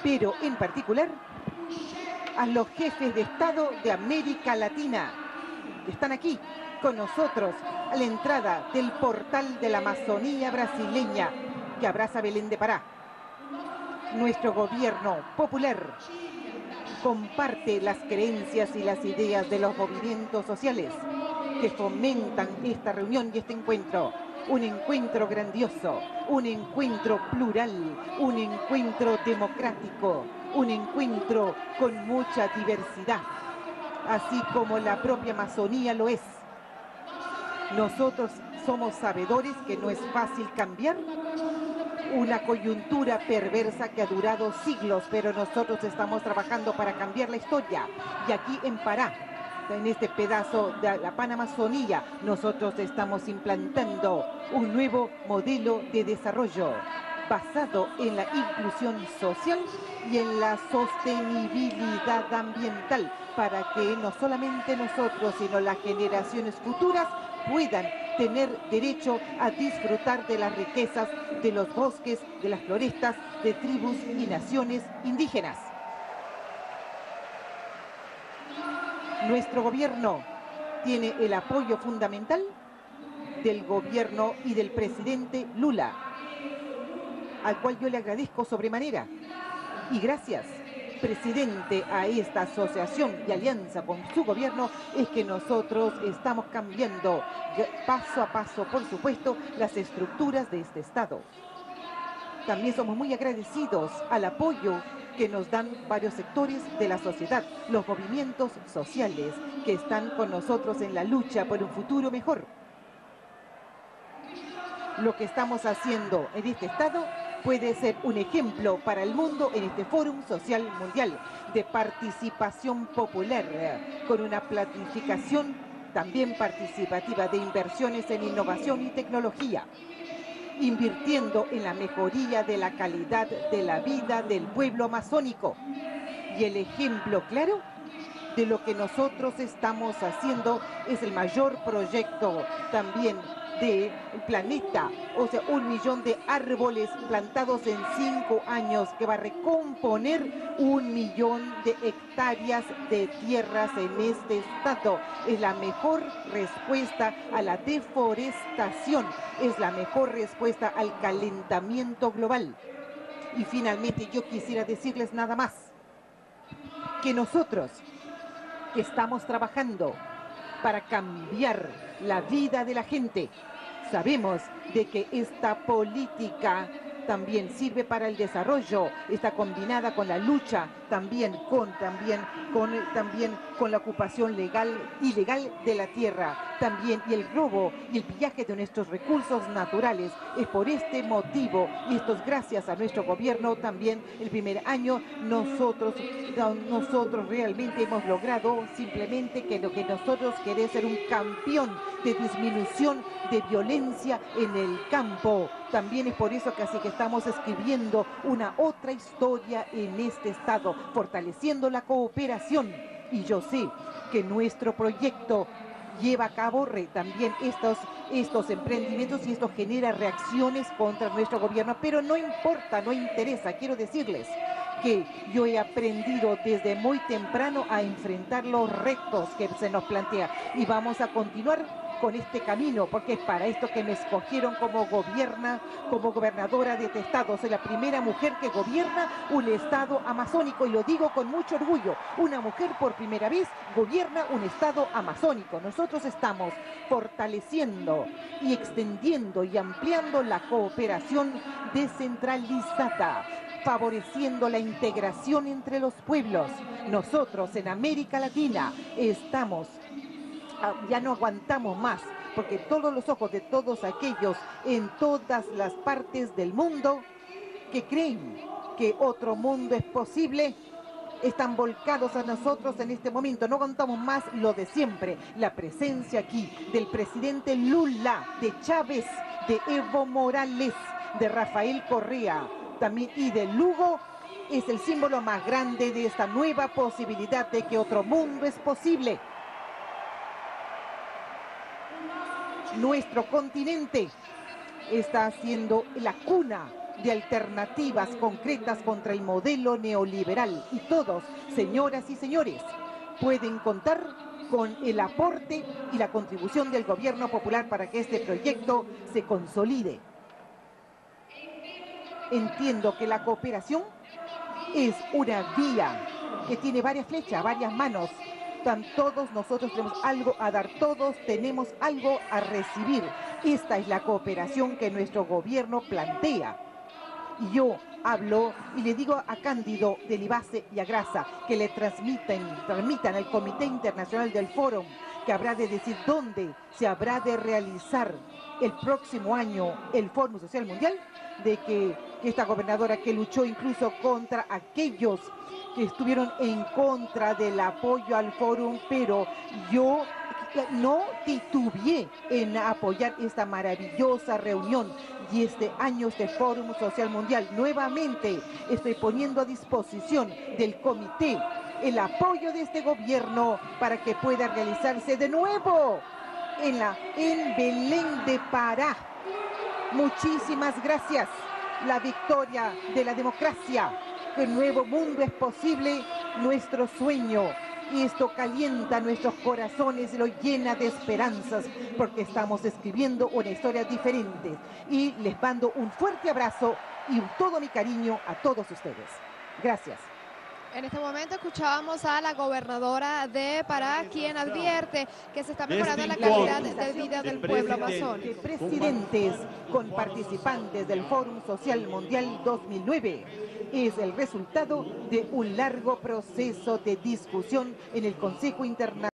pero en particular a los jefes de Estado de América Latina. Están aquí con nosotros a la entrada del portal de la Amazonía brasileña que abraza Belén de Pará. Nuestro gobierno popular comparte las creencias y las ideas de los movimientos sociales que fomentan esta reunión y este encuentro. Un encuentro grandioso, un encuentro plural, un encuentro democrático, un encuentro con mucha diversidad, así como la propia Amazonía lo es. Nosotros somos sabedores que no es fácil cambiar una coyuntura perversa que ha durado siglos, pero nosotros estamos trabajando para cambiar la historia. Y aquí en Pará, en este pedazo de la Panamazonía, nosotros estamos implantando un nuevo modelo de desarrollo basado en la inclusión social y en la sostenibilidad ambiental para que no solamente nosotros, sino las generaciones futuras puedan tener derecho a disfrutar de las riquezas de los bosques, de las florestas, de tribus y naciones indígenas. Nuestro gobierno tiene el apoyo fundamental del gobierno y del presidente Lula al cual yo le agradezco sobremanera. Y gracias, presidente, a esta asociación y alianza con su gobierno, es que nosotros estamos cambiando paso a paso, por supuesto, las estructuras de este Estado. También somos muy agradecidos al apoyo que nos dan varios sectores de la sociedad, los movimientos sociales que están con nosotros en la lucha por un futuro mejor. Lo que estamos haciendo en este Estado puede ser un ejemplo para el mundo en este Fórum Social Mundial de participación popular, con una planificación también participativa de inversiones en innovación y tecnología, invirtiendo en la mejoría de la calidad de la vida del pueblo amazónico. Y el ejemplo claro de lo que nosotros estamos haciendo es el mayor proyecto también del planeta, o sea, un millón de árboles plantados en cinco años que va a recomponer un millón de hectáreas de tierras en este estado. Es la mejor respuesta a la deforestación, es la mejor respuesta al calentamiento global. Y finalmente yo quisiera decirles nada más, que nosotros que estamos trabajando para cambiar la vida de la gente, sabemos de que esta política también sirve para el desarrollo, está combinada con la lucha, también con, también, con, también con la ocupación legal, ilegal de la tierra, también y el robo y el pillaje de nuestros recursos naturales. Es por este motivo, y esto es gracias a nuestro gobierno también, el primer año nosotros, nosotros realmente hemos logrado simplemente que lo que nosotros queremos ser un campeón de disminución de violencia en el campo. También es por eso que así que estamos escribiendo una otra historia en este estado, fortaleciendo la cooperación. Y yo sé que nuestro proyecto lleva a cabo también estos, estos emprendimientos y esto genera reacciones contra nuestro gobierno, pero no importa, no interesa, quiero decirles que yo he aprendido desde muy temprano a enfrentar los retos que se nos plantea. Y vamos a continuar con este camino, porque es para esto que me escogieron como gobierna, como gobernadora de este estado. Soy la primera mujer que gobierna un estado amazónico y lo digo con mucho orgullo. Una mujer por primera vez gobierna un estado amazónico. Nosotros estamos fortaleciendo y extendiendo y ampliando la cooperación descentralizada favoreciendo la integración entre los pueblos. Nosotros en América Latina estamos ya no aguantamos más, porque todos los ojos de todos aquellos en todas las partes del mundo que creen que otro mundo es posible, están volcados a nosotros en este momento. No aguantamos más lo de siempre, la presencia aquí del presidente Lula, de Chávez, de Evo Morales, de Rafael Correa también, y de Lugo es el símbolo más grande de esta nueva posibilidad de que otro mundo es posible. Nuestro continente está siendo la cuna de alternativas concretas contra el modelo neoliberal. Y todos, señoras y señores, pueden contar con el aporte y la contribución del gobierno popular para que este proyecto se consolide. Entiendo que la cooperación es una vía que tiene varias flechas, varias manos, todos nosotros tenemos algo a dar, todos tenemos algo a recibir. Esta es la cooperación que nuestro gobierno plantea. Y yo hablo y le digo a Cándido de Libase y a Grasa que le transmiten, transmitan al Comité Internacional del Foro que habrá de decir dónde se habrá de realizar el próximo año el Foro Social Mundial, de que, esta gobernadora que luchó incluso contra aquellos que estuvieron en contra del apoyo al fórum, pero yo no titubeé en apoyar esta maravillosa reunión y este año este Fórum Social Mundial. Nuevamente estoy poniendo a disposición del comité el apoyo de este gobierno para que pueda realizarse de nuevo en, la, en Belén de Pará. Muchísimas gracias. La victoria de la democracia el nuevo mundo es posible, nuestro sueño. Y esto calienta nuestros corazones lo llena de esperanzas, porque estamos escribiendo una historia diferente. Y les mando un fuerte abrazo y todo mi cariño a todos ustedes. Gracias. En este momento escuchábamos a la gobernadora de Pará, quien advierte que se está mejorando la calidad de vida del pueblo amazónico. Presidentes con participantes del Fórum Social Mundial 2009 es el resultado de un largo proceso de discusión en el Consejo Internacional